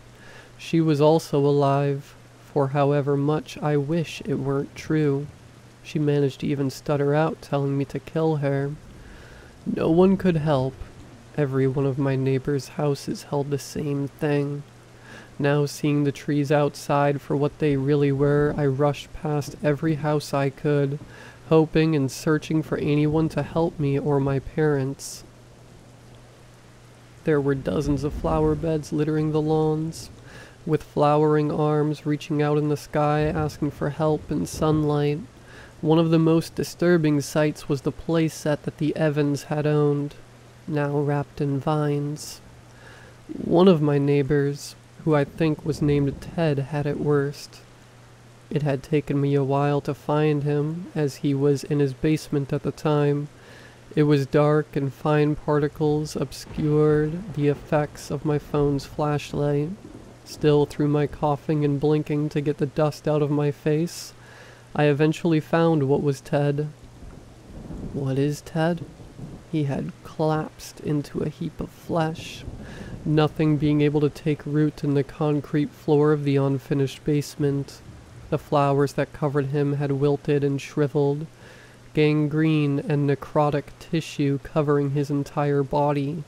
She was also alive, for however much I wish it weren't true, she managed to even stutter out telling me to kill her. No one could help, Every one of my neighbors' houses held the same thing. Now, seeing the trees outside for what they really were, I rushed past every house I could, hoping and searching for anyone to help me or my parents. There were dozens of flower beds littering the lawns, with flowering arms reaching out in the sky asking for help and sunlight. One of the most disturbing sights was the playset that the Evans had owned now wrapped in vines. One of my neighbors, who I think was named Ted, had it worst. It had taken me a while to find him, as he was in his basement at the time. It was dark and fine particles obscured the effects of my phone's flashlight. Still, through my coughing and blinking to get the dust out of my face, I eventually found what was Ted. What is Ted? He had collapsed into a heap of flesh, nothing being able to take root in the concrete floor of the unfinished basement. The flowers that covered him had wilted and shriveled, gangrene and necrotic tissue covering his entire body.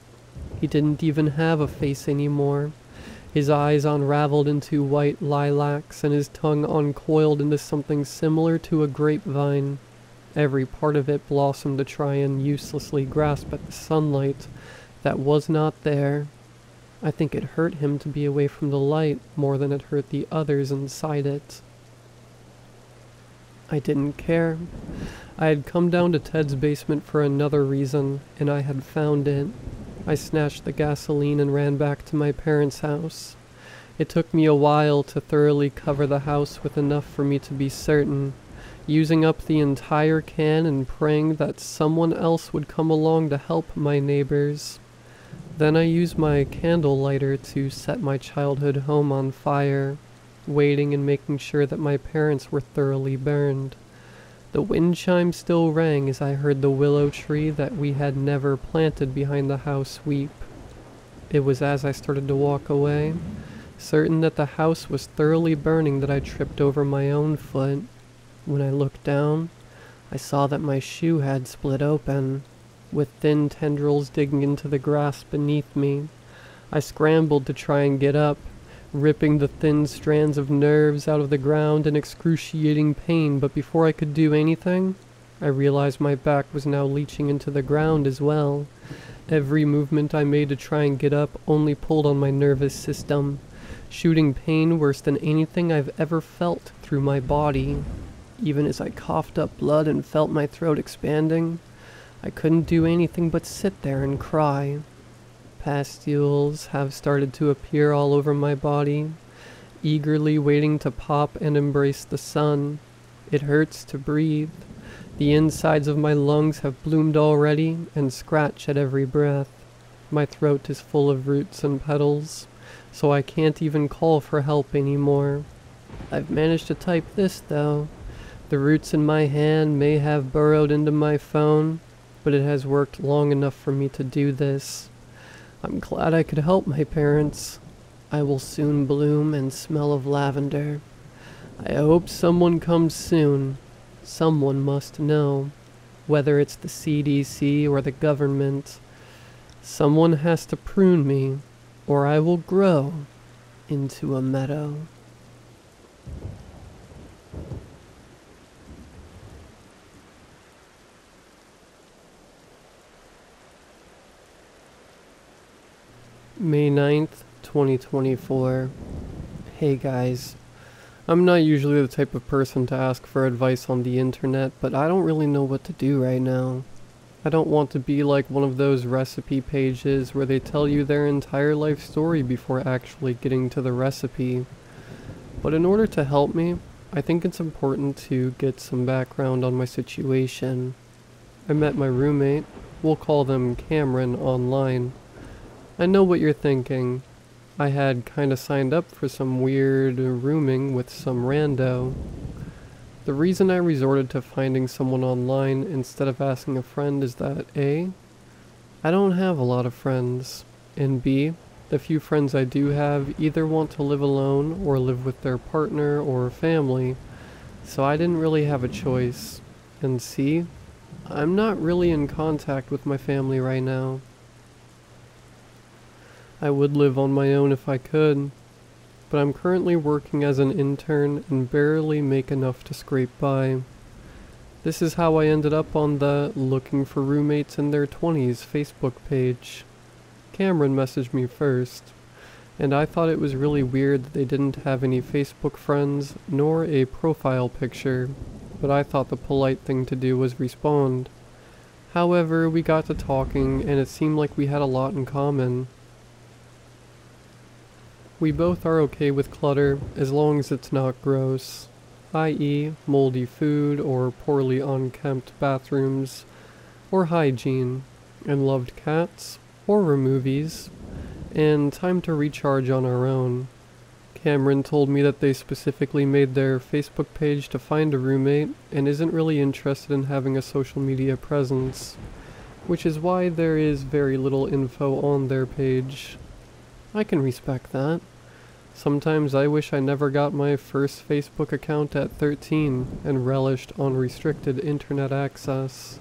He didn't even have a face anymore. His eyes unraveled into white lilacs and his tongue uncoiled into something similar to a grapevine. Every part of it blossomed to try and uselessly grasp at the sunlight that was not there. I think it hurt him to be away from the light more than it hurt the others inside it. I didn't care. I had come down to Ted's basement for another reason, and I had found it. I snatched the gasoline and ran back to my parents' house. It took me a while to thoroughly cover the house with enough for me to be certain using up the entire can and praying that someone else would come along to help my neighbors. Then I use my candle lighter to set my childhood home on fire, waiting and making sure that my parents were thoroughly burned. The wind chime still rang as I heard the willow tree that we had never planted behind the house weep. It was as I started to walk away, certain that the house was thoroughly burning, that I tripped over my own foot. When I looked down, I saw that my shoe had split open, with thin tendrils digging into the grass beneath me. I scrambled to try and get up, ripping the thin strands of nerves out of the ground in excruciating pain, but before I could do anything, I realized my back was now leaching into the ground as well. Every movement I made to try and get up only pulled on my nervous system. shooting pain worse than anything I've ever felt through my body. Even as I coughed up blood and felt my throat expanding, I couldn't do anything but sit there and cry. Pustules have started to appear all over my body, eagerly waiting to pop and embrace the sun. It hurts to breathe. The insides of my lungs have bloomed already and scratch at every breath. My throat is full of roots and petals, so I can't even call for help anymore. I've managed to type this though. The roots in my hand may have burrowed into my phone, but it has worked long enough for me to do this. I'm glad I could help my parents. I will soon bloom and smell of lavender. I hope someone comes soon. Someone must know. Whether it's the CDC or the government. Someone has to prune me, or I will grow into a meadow. May 9th, 2024. Hey guys. I'm not usually the type of person to ask for advice on the internet, but I don't really know what to do right now. I don't want to be like one of those recipe pages where they tell you their entire life story before actually getting to the recipe. But in order to help me, I think it's important to get some background on my situation. I met my roommate, we'll call them Cameron, online. I know what you're thinking. I had kinda signed up for some weird rooming with some rando. The reason I resorted to finding someone online instead of asking a friend is that A. I don't have a lot of friends, and B. The few friends I do have either want to live alone or live with their partner or family, so I didn't really have a choice. And C. I'm not really in contact with my family right now. I would live on my own if I could, but I'm currently working as an intern and barely make enough to scrape by. This is how I ended up on the Looking for Roommates in Their 20s Facebook page. Cameron messaged me first, and I thought it was really weird that they didn't have any Facebook friends nor a profile picture, but I thought the polite thing to do was respond. However, we got to talking and it seemed like we had a lot in common. We both are okay with clutter as long as it's not gross, i.e., moldy food or poorly unkempt bathrooms, or hygiene, and loved cats, horror movies, and time to recharge on our own. Cameron told me that they specifically made their Facebook page to find a roommate and isn't really interested in having a social media presence, which is why there is very little info on their page. I can respect that. Sometimes I wish I never got my first Facebook account at 13 and relished unrestricted internet access.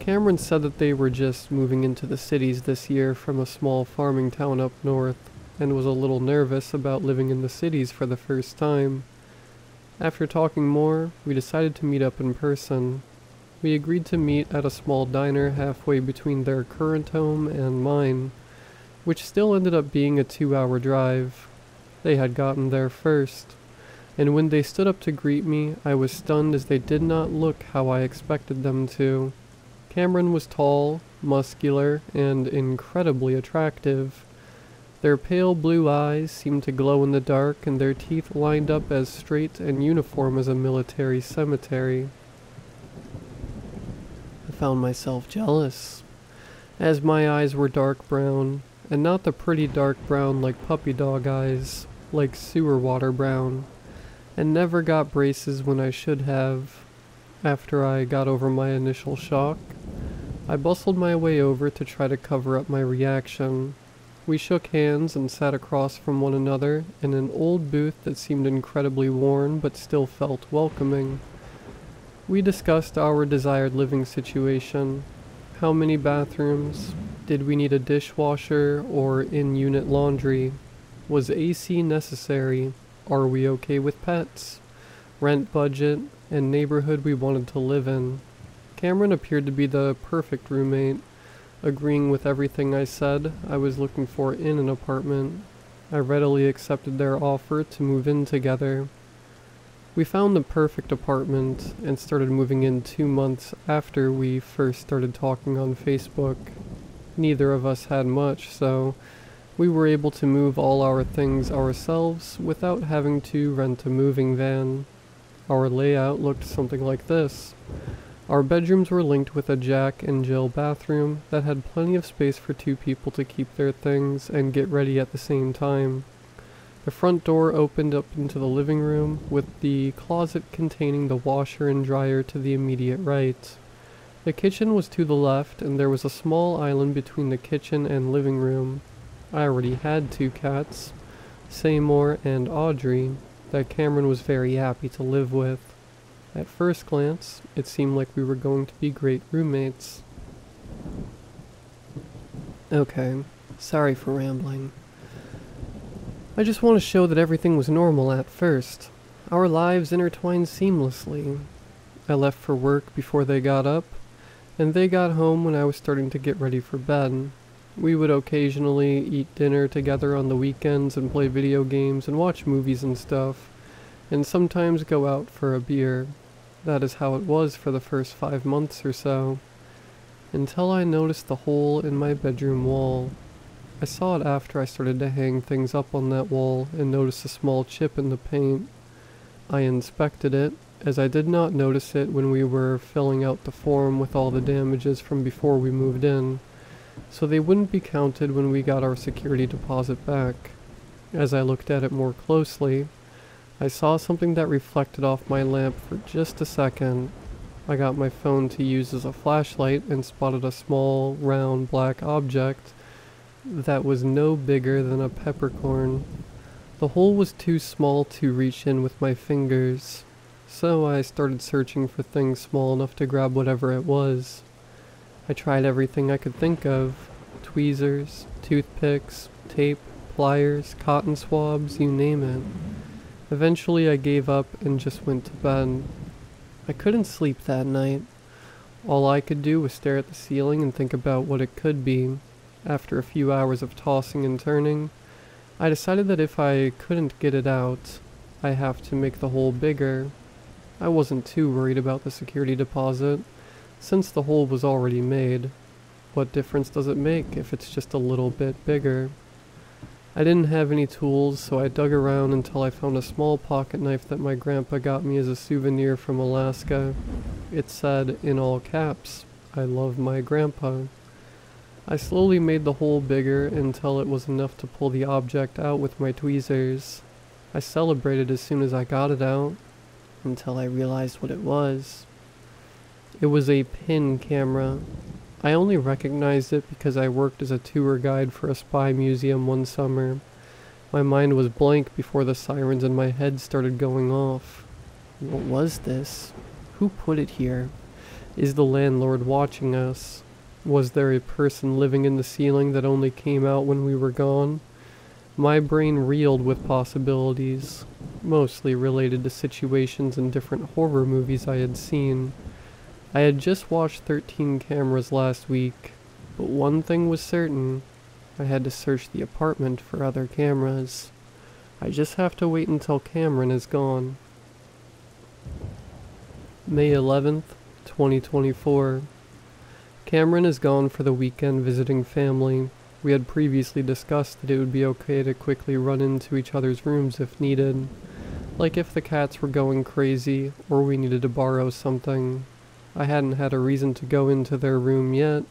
Cameron said that they were just moving into the cities this year from a small farming town up north and was a little nervous about living in the cities for the first time. After talking more, we decided to meet up in person. We agreed to meet at a small diner halfway between their current home and mine which still ended up being a two hour drive. They had gotten there first, and when they stood up to greet me, I was stunned as they did not look how I expected them to. Cameron was tall, muscular, and incredibly attractive. Their pale blue eyes seemed to glow in the dark, and their teeth lined up as straight and uniform as a military cemetery. I found myself jealous, as my eyes were dark brown, and not the pretty dark brown like puppy dog eyes, like sewer water brown, and never got braces when I should have. After I got over my initial shock, I bustled my way over to try to cover up my reaction. We shook hands and sat across from one another in an old booth that seemed incredibly worn but still felt welcoming. We discussed our desired living situation, how many bathrooms? Did we need a dishwasher or in-unit laundry? Was AC necessary? Are we okay with pets? Rent budget and neighborhood we wanted to live in. Cameron appeared to be the perfect roommate, agreeing with everything I said I was looking for in an apartment. I readily accepted their offer to move in together. We found the perfect apartment and started moving in two months after we first started talking on Facebook. Neither of us had much, so we were able to move all our things ourselves without having to rent a moving van. Our layout looked something like this. Our bedrooms were linked with a Jack and Jill bathroom that had plenty of space for two people to keep their things and get ready at the same time. The front door opened up into the living room, with the closet containing the washer and dryer to the immediate right. The kitchen was to the left, and there was a small island between the kitchen and living room. I already had two cats, Seymour and Audrey, that Cameron was very happy to live with. At first glance, it seemed like we were going to be great roommates. Okay, sorry for rambling. I just want to show that everything was normal at first. Our lives intertwined seamlessly. I left for work before they got up, and they got home when I was starting to get ready for bed. We would occasionally eat dinner together on the weekends and play video games and watch movies and stuff, and sometimes go out for a beer. That is how it was for the first five months or so, until I noticed the hole in my bedroom wall. I saw it after I started to hang things up on that wall and noticed a small chip in the paint. I inspected it, as I did not notice it when we were filling out the form with all the damages from before we moved in, so they wouldn't be counted when we got our security deposit back. As I looked at it more closely, I saw something that reflected off my lamp for just a second. I got my phone to use as a flashlight and spotted a small, round, black object that was no bigger than a peppercorn. The hole was too small to reach in with my fingers, so I started searching for things small enough to grab whatever it was. I tried everything I could think of tweezers, toothpicks, tape, pliers, cotton swabs, you name it. Eventually, I gave up and just went to bed. I couldn't sleep that night. All I could do was stare at the ceiling and think about what it could be. After a few hours of tossing and turning, I decided that if I couldn't get it out, I have to make the hole bigger. I wasn't too worried about the security deposit, since the hole was already made. What difference does it make if it's just a little bit bigger? I didn't have any tools, so I dug around until I found a small pocket knife that my grandpa got me as a souvenir from Alaska. It said, in all caps, I love my grandpa. I slowly made the hole bigger until it was enough to pull the object out with my tweezers. I celebrated as soon as I got it out, until I realized what it was. It was a pin camera. I only recognized it because I worked as a tour guide for a spy museum one summer. My mind was blank before the sirens in my head started going off. What was this? Who put it here? Is the landlord watching us? Was there a person living in the ceiling that only came out when we were gone? My brain reeled with possibilities, mostly related to situations in different horror movies I had seen. I had just watched 13 cameras last week, but one thing was certain. I had to search the apartment for other cameras. I just have to wait until Cameron is gone. May 11th, 2024. Cameron is gone for the weekend visiting family. We had previously discussed that it would be okay to quickly run into each other's rooms if needed, like if the cats were going crazy or we needed to borrow something. I hadn't had a reason to go into their room yet,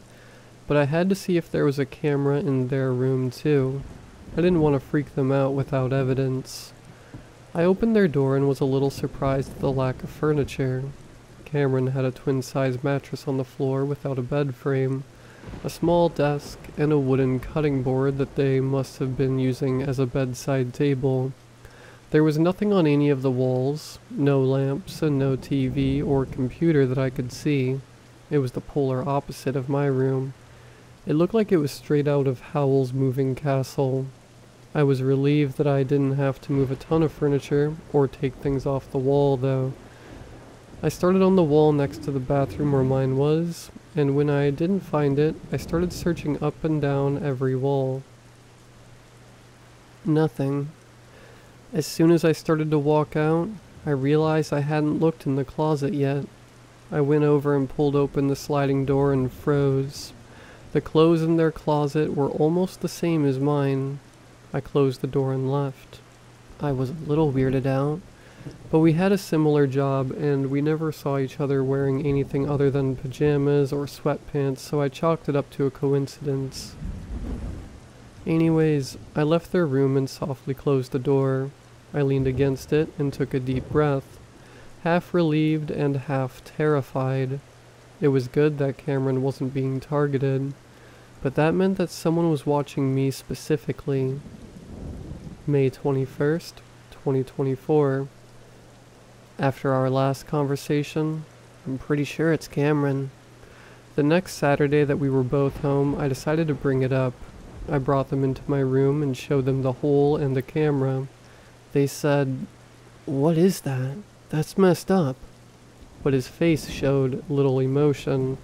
but I had to see if there was a camera in their room too. I didn't want to freak them out without evidence. I opened their door and was a little surprised at the lack of furniture. Cameron had a twin-size mattress on the floor without a bed frame, a small desk, and a wooden cutting board that they must have been using as a bedside table. There was nothing on any of the walls, no lamps, and no TV or computer that I could see. It was the polar opposite of my room. It looked like it was straight out of Howl's Moving Castle. I was relieved that I didn't have to move a ton of furniture or take things off the wall, though. I started on the wall next to the bathroom where mine was, and when I didn't find it, I started searching up and down every wall. Nothing. As soon as I started to walk out, I realized I hadn't looked in the closet yet. I went over and pulled open the sliding door and froze. The clothes in their closet were almost the same as mine. I closed the door and left. I was a little weirded out, but we had a similar job and we never saw each other wearing anything other than pajamas or sweatpants, so I chalked it up to a coincidence. Anyways, I left their room and softly closed the door. I leaned against it and took a deep breath, half relieved and half terrified. It was good that Cameron wasn't being targeted, but that meant that someone was watching me specifically. May 21st, 2024. After our last conversation, I'm pretty sure it's Cameron. The next Saturday that we were both home, I decided to bring it up. I brought them into my room and showed them the hole and the camera. They said, What is that? That's messed up. But his face showed little emotion.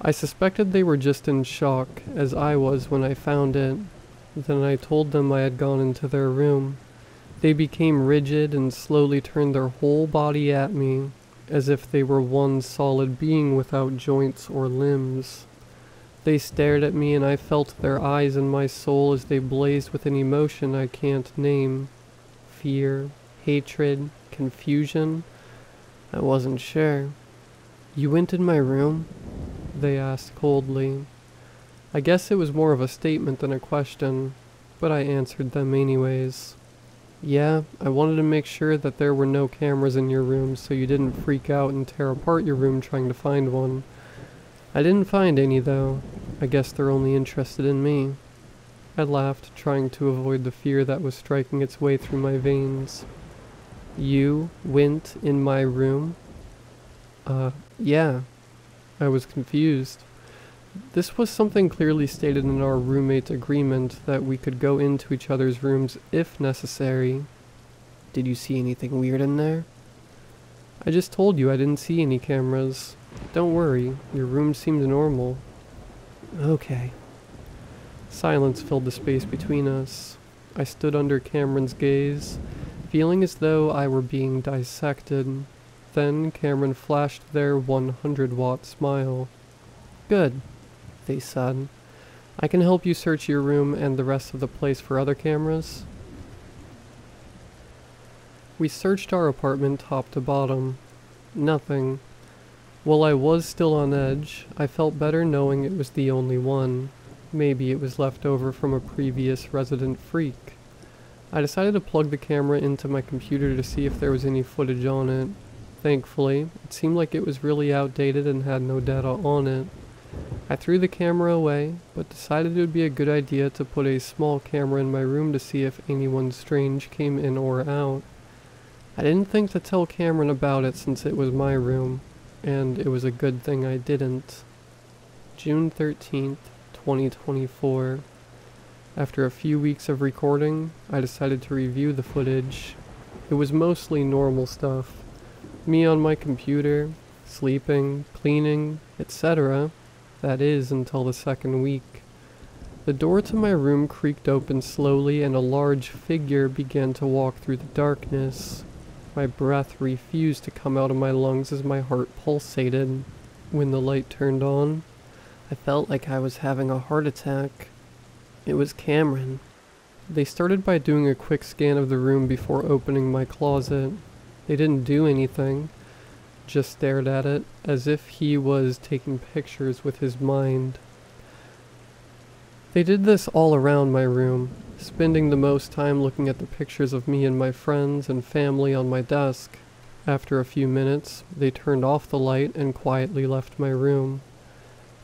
I suspected they were just in shock, as I was when I found it. Then I told them I had gone into their room. They became rigid and slowly turned their whole body at me, as if they were one solid being without joints or limbs. They stared at me and I felt their eyes in my soul as they blazed with an emotion I can't name. Fear, hatred, confusion. I wasn't sure. You went in my room? They asked coldly. I guess it was more of a statement than a question, but I answered them anyways. Yeah, I wanted to make sure that there were no cameras in your room so you didn't freak out and tear apart your room trying to find one. I didn't find any though. I guess they're only interested in me. I laughed, trying to avoid the fear that was striking its way through my veins. You went in my room? Uh, yeah. I was confused. This was something clearly stated in our roommate agreement that we could go into each other's rooms if necessary. Did you see anything weird in there? I just told you I didn't see any cameras. Don't worry, your room seemed normal. Okay. Silence filled the space between us. I stood under Cameron's gaze, feeling as though I were being dissected. Then Cameron flashed their 100 watt smile. Good, they said. I can help you search your room and the rest of the place for other cameras. We searched our apartment top to bottom. Nothing. While I was still on edge, I felt better knowing it was the only one. Maybe it was left over from a previous resident freak. I decided to plug the camera into my computer to see if there was any footage on it. Thankfully, it seemed like it was really outdated and had no data on it. I threw the camera away, but decided it would be a good idea to put a small camera in my room to see if anyone strange came in or out. I didn't think to tell Cameron about it since it was my room, and it was a good thing I didn't. June 13th, 2024. After a few weeks of recording, I decided to review the footage. It was mostly normal stuff. Me on my computer, sleeping, cleaning, etc. That is until the second week. The door to my room creaked open slowly and a large figure began to walk through the darkness. My breath refused to come out of my lungs as my heart pulsated. When the light turned on, I felt like I was having a heart attack. It was Cameron. They started by doing a quick scan of the room before opening my closet. They didn't do anything, just stared at it as if he was taking pictures with his mind. They did this all around my room, spending the most time looking at the pictures of me and my friends and family on my desk. After a few minutes, they turned off the light and quietly left my room.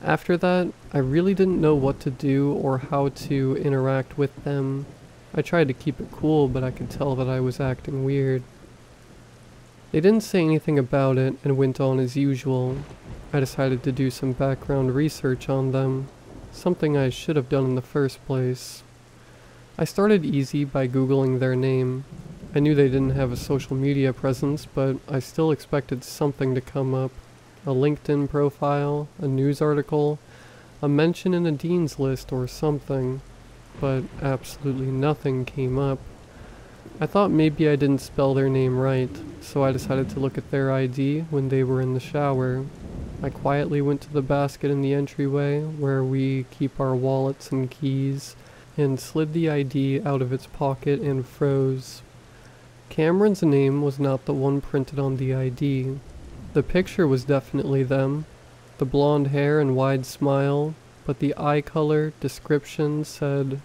After that, I really didn't know what to do or how to interact with them. I tried to keep it cool, but I could tell that I was acting weird. They didn't say anything about it and went on as usual. I decided to do some background research on them, something I should have done in the first place. I started easy by googling their name. I knew they didn't have a social media presence, but I still expected something to come up. A LinkedIn profile, a news article, a mention in a dean's list or something. but absolutely nothing came up. I thought maybe I didn't spell their name right, so I decided to look at their ID when they were in the shower. I quietly went to the basket in the entryway where we keep our wallets and keys and slid the ID out of its pocket and froze. Cameron's name was not the one printed on the ID. The picture was definitely them. The blonde hair and wide smile, but the eye color description said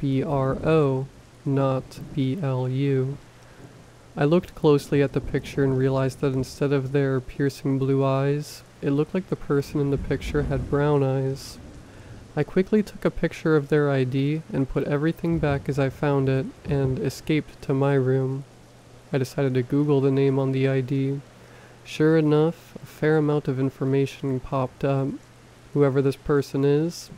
BRO, not BLU. I looked closely at the picture and realized that instead of their piercing blue eyes, it looked like the person in the picture had brown eyes. I quickly took a picture of their ID and put everything back as I found it and escaped to my room. I decided to Google the name on the ID. Sure enough, a fair amount of information popped up. Whoever this person is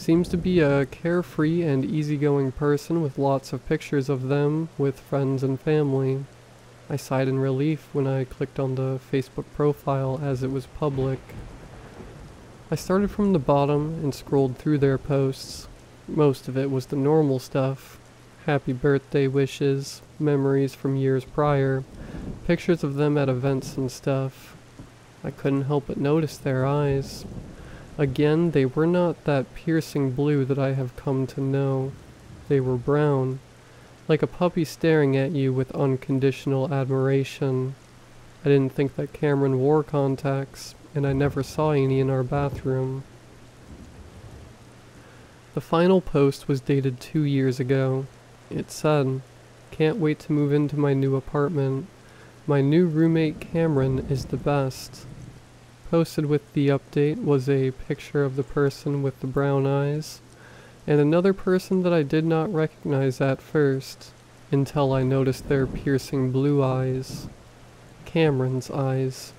seems to be a carefree and easygoing person with lots of pictures of them with friends and family. I sighed in relief when I clicked on the Facebook profile as it was public. I started from the bottom and scrolled through their posts. Most of it was the normal stuff. Happy birthday wishes, memories from years prior, pictures of them at events and stuff. I couldn't help but notice their eyes. Again, they were not that piercing blue that I have come to know. They were brown, like a puppy staring at you with unconditional admiration. I didn't think that Cameron wore contacts, and I never saw any in our bathroom. The final post was dated two years ago. It said, Can't wait to move into my new apartment. My new roommate Cameron is the best. Posted with the update was a picture of the person with the brown eyes, and another person that I did not recognize at first, until I noticed their piercing blue eyes. Cameron's eyes.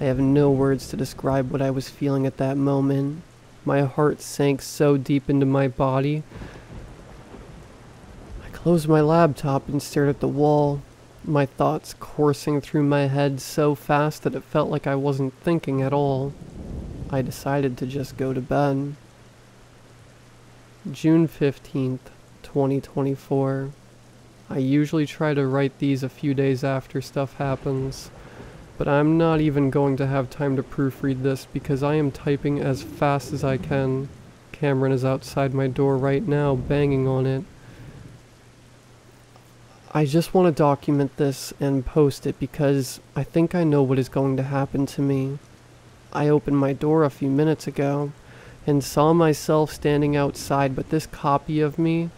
I have no words to describe what I was feeling at that moment. My heart sank so deep into my body. I closed my laptop and stared at the wall, my thoughts coursing through my head so fast that it felt like I wasn't thinking at all. I decided to just go to bed. June 15th, 2024. I usually try to write these a few days after stuff happens. But I'm not even going to have time to proofread this because I am typing as fast as I can. Cameron is outside my door right now, banging on it. I just want to document this and post it because I think I know what is going to happen to me. I opened my door a few minutes ago and saw myself standing outside, but this copy of me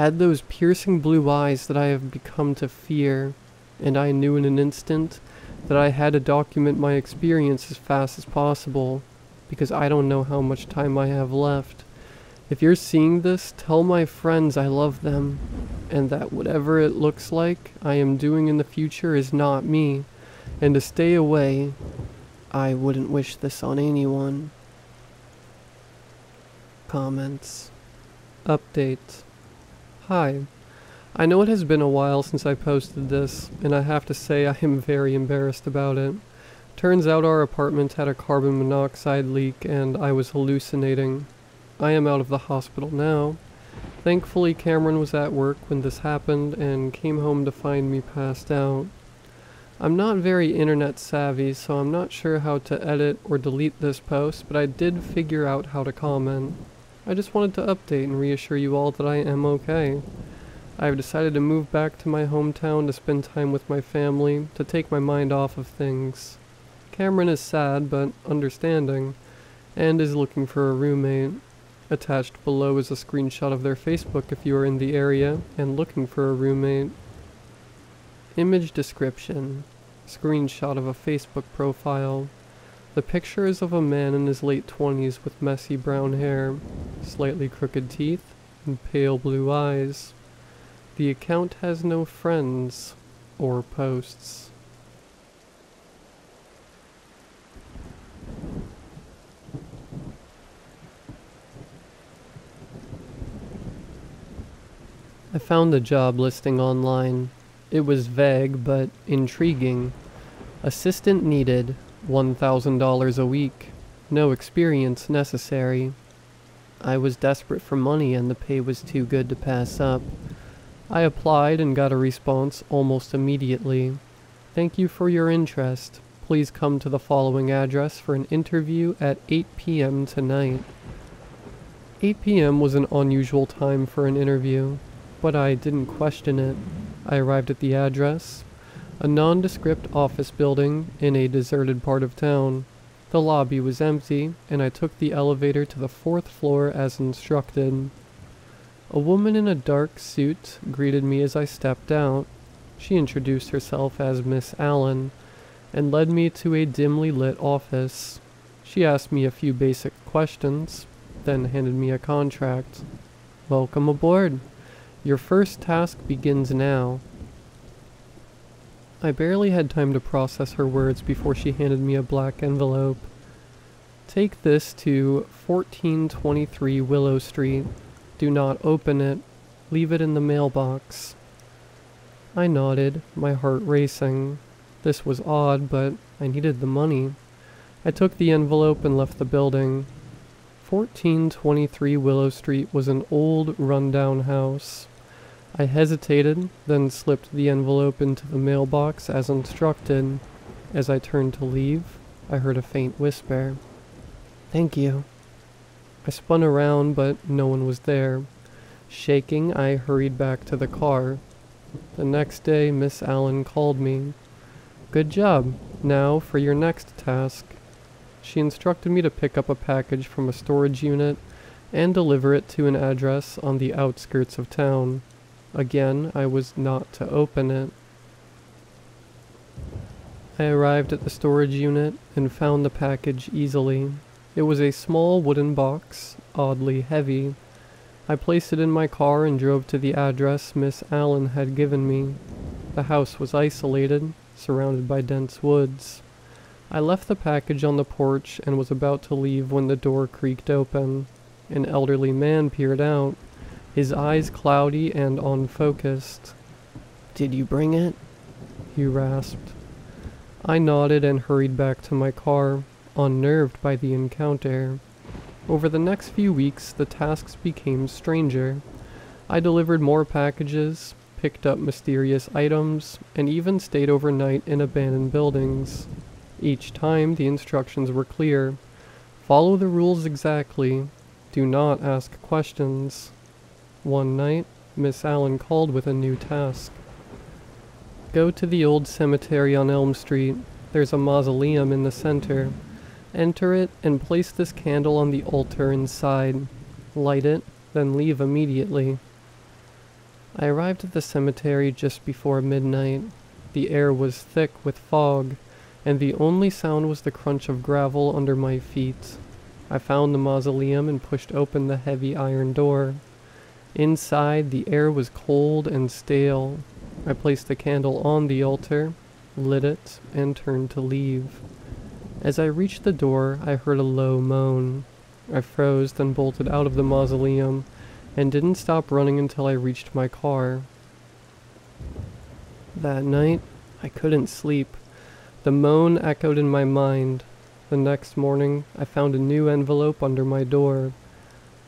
had those piercing blue eyes that I have become to fear, and I knew in an instant that I had to document my experience as fast as possible, because I don't know how much time I have left. If you're seeing this, tell my friends I love them, and that whatever it looks like I am doing in the future is not me, and to stay away, I wouldn't wish this on anyone. Comments. Update. Hi. I know it has been a while since I posted this, and I have to say I am very embarrassed about it. Turns out our apartment had a carbon monoxide leak and I was hallucinating. I am out of the hospital now. Thankfully Cameron was at work when this happened and came home to find me passed out. I'm not very internet savvy, so I'm not sure how to edit or delete this post, but I did figure out how to comment. I just wanted to update and reassure you all that I am okay. I have decided to move back to my hometown to spend time with my family, to take my mind off of things. Cameron is sad but understanding, and is looking for a roommate. Attached below is a screenshot of their Facebook if you are in the area and looking for a roommate. Image description. Screenshot of a Facebook profile. The picture is of a man in his late 20s with messy brown hair, slightly crooked teeth, and pale blue eyes. The account has no friends or posts. I found a job listing online. It was vague but intriguing. Assistant needed, $1,000 a week. No experience necessary. I was desperate for money and the pay was too good to pass up. I applied and got a response almost immediately. Thank you for your interest. Please come to the following address for an interview at 8 p.m. tonight. 8 p.m. was an unusual time for an interview, but I didn't question it. I arrived at the address, a nondescript office building in a deserted part of town. The lobby was empty, and I took the elevator to the fourth floor as instructed. A woman in a dark suit greeted me as I stepped out. She introduced herself as Miss Allen and led me to a dimly lit office. She asked me a few basic questions, then handed me a contract. Welcome aboard. Your first task begins now. I barely had time to process her words before she handed me a black envelope. Take this to 1423 Willow Street. Do not open it. Leave it in the mailbox. I nodded, my heart racing. This was odd, but I needed the money. I took the envelope and left the building. 1423 Willow Street was an old, rundown house. I hesitated, then slipped the envelope into the mailbox as instructed. As I turned to leave, I heard a faint whisper. Thank you. I spun around, but no one was there. Shaking, I hurried back to the car. The next day, Miss Allen called me. Good job. Now for your next task. She instructed me to pick up a package from a storage unit and deliver it to an address on the outskirts of town. Again, I was not to open it. I arrived at the storage unit and found the package easily. It was a small wooden box, oddly heavy. I placed it in my car and drove to the address Miss Allen had given me. The house was isolated, surrounded by dense woods. I left the package on the porch and was about to leave when the door creaked open. An elderly man peered out his eyes cloudy and unfocused. Did you bring it? He rasped. I nodded and hurried back to my car, unnerved by the encounter. Over the next few weeks, the tasks became stranger. I delivered more packages, picked up mysterious items, and even stayed overnight in abandoned buildings. Each time, the instructions were clear. Follow the rules exactly. Do not ask questions. One night, Miss Allen called with a new task. Go to the old cemetery on Elm Street. There's a mausoleum in the center. Enter it and place this candle on the altar inside. Light it, then leave immediately. I arrived at the cemetery just before midnight. The air was thick with fog, and the only sound was the crunch of gravel under my feet. I found the mausoleum and pushed open the heavy iron door. Inside, the air was cold and stale. I placed the candle on the altar, lit it, and turned to leave. As I reached the door, I heard a low moan. I froze, then bolted out of the mausoleum, and didn't stop running until I reached my car. That night, I couldn't sleep. The moan echoed in my mind. The next morning, I found a new envelope under my door.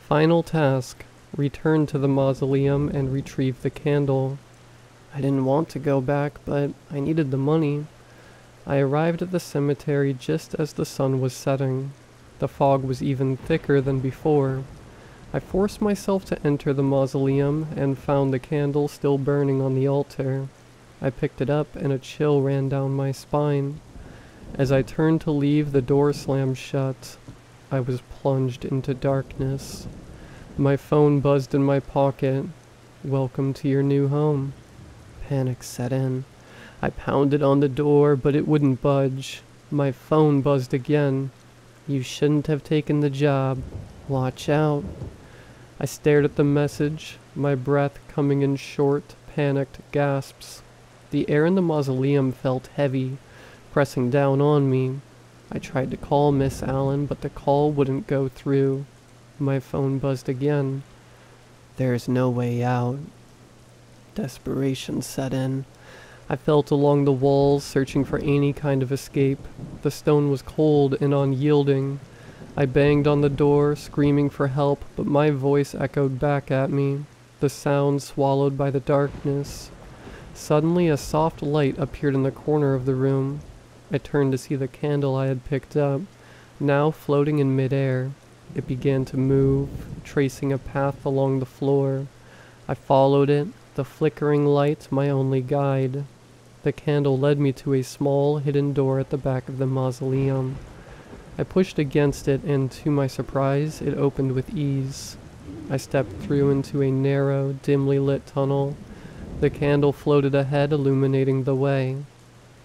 Final task return to the mausoleum and retrieve the candle. I didn't want to go back, but I needed the money. I arrived at the cemetery just as the sun was setting. The fog was even thicker than before. I forced myself to enter the mausoleum and found the candle still burning on the altar. I picked it up and a chill ran down my spine. As I turned to leave, the door slammed shut. I was plunged into darkness. My phone buzzed in my pocket. Welcome to your new home. Panic set in. I pounded on the door, but it wouldn't budge. My phone buzzed again. You shouldn't have taken the job. Watch out. I stared at the message, my breath coming in short, panicked gasps. The air in the mausoleum felt heavy, pressing down on me. I tried to call Miss Allen, but the call wouldn't go through. My phone buzzed again. There's no way out. Desperation set in. I felt along the walls, searching for any kind of escape. The stone was cold and unyielding. I banged on the door, screaming for help, but my voice echoed back at me, the sound swallowed by the darkness. Suddenly, a soft light appeared in the corner of the room. I turned to see the candle I had picked up, now floating in midair. It began to move, tracing a path along the floor. I followed it, the flickering light my only guide. The candle led me to a small hidden door at the back of the mausoleum. I pushed against it, and to my surprise, it opened with ease. I stepped through into a narrow, dimly lit tunnel. The candle floated ahead, illuminating the way.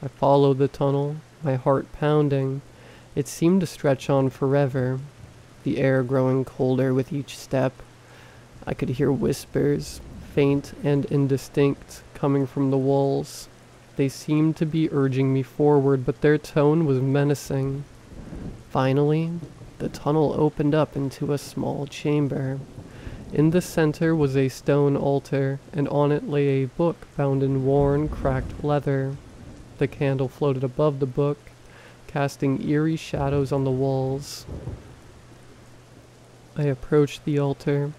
I followed the tunnel, my heart pounding. It seemed to stretch on forever, the air growing colder with each step. I could hear whispers, faint and indistinct, coming from the walls. They seemed to be urging me forward, but their tone was menacing. Finally, the tunnel opened up into a small chamber. In the center was a stone altar, and on it lay a book bound in worn, cracked leather. The candle floated above the book, casting eerie shadows on the walls. I approached the altar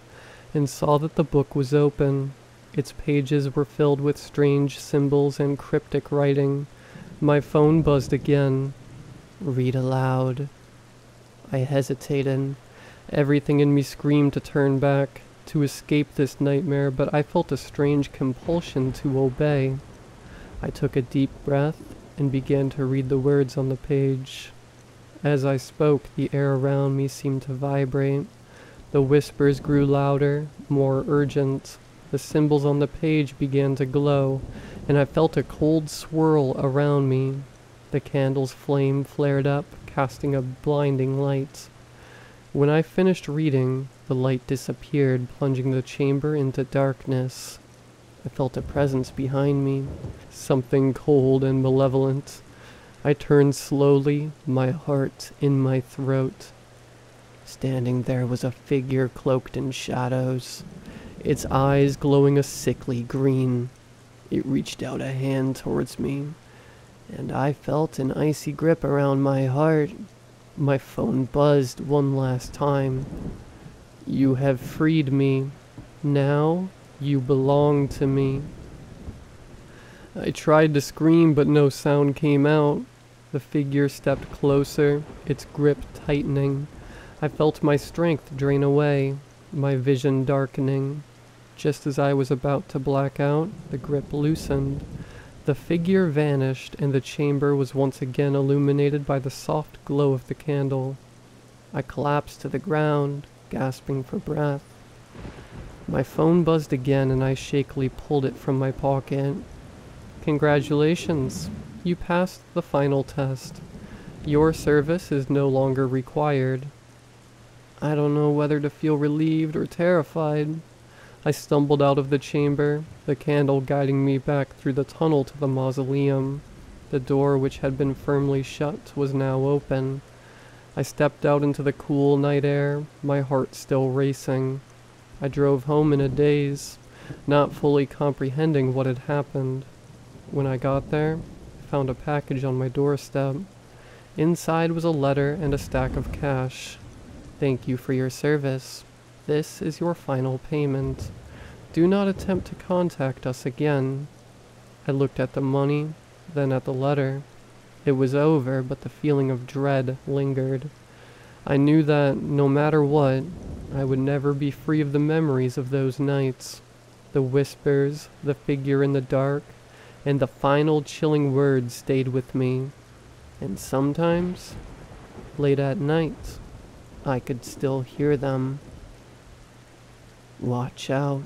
and saw that the book was open. Its pages were filled with strange symbols and cryptic writing. My phone buzzed again. Read aloud. I hesitated. Everything in me screamed to turn back, to escape this nightmare, but I felt a strange compulsion to obey. I took a deep breath and began to read the words on the page. As I spoke, the air around me seemed to vibrate. The whispers grew louder, more urgent. The symbols on the page began to glow, and I felt a cold swirl around me. The candle's flame flared up, casting a blinding light. When I finished reading, the light disappeared, plunging the chamber into darkness. I felt a presence behind me, something cold and malevolent. I turned slowly, my heart in my throat. Standing there was a figure cloaked in shadows its eyes glowing a sickly green. It reached out a hand towards me, and I felt an icy grip around my heart. My phone buzzed one last time. You have freed me. Now you belong to me. I tried to scream, but no sound came out. The figure stepped closer, its grip tightening. I felt my strength drain away, my vision darkening. Just as I was about to black out, the grip loosened. The figure vanished, and the chamber was once again illuminated by the soft glow of the candle. I collapsed to the ground, gasping for breath. My phone buzzed again, and I shakily pulled it from my pocket. Congratulations, you passed the final test. Your service is no longer required. I don't know whether to feel relieved or terrified. I stumbled out of the chamber, the candle guiding me back through the tunnel to the mausoleum. The door, which had been firmly shut, was now open. I stepped out into the cool night air, my heart still racing. I drove home in a daze, not fully comprehending what had happened. When I got there, I found a package on my doorstep. Inside was a letter and a stack of cash. Thank you for your service. This is your final payment. Do not attempt to contact us again. I looked at the money, then at the letter. It was over, but the feeling of dread lingered. I knew that, no matter what, I would never be free of the memories of those nights. The whispers, the figure in the dark, and the final chilling words stayed with me. And sometimes, late at night, I could still hear them. Watch out.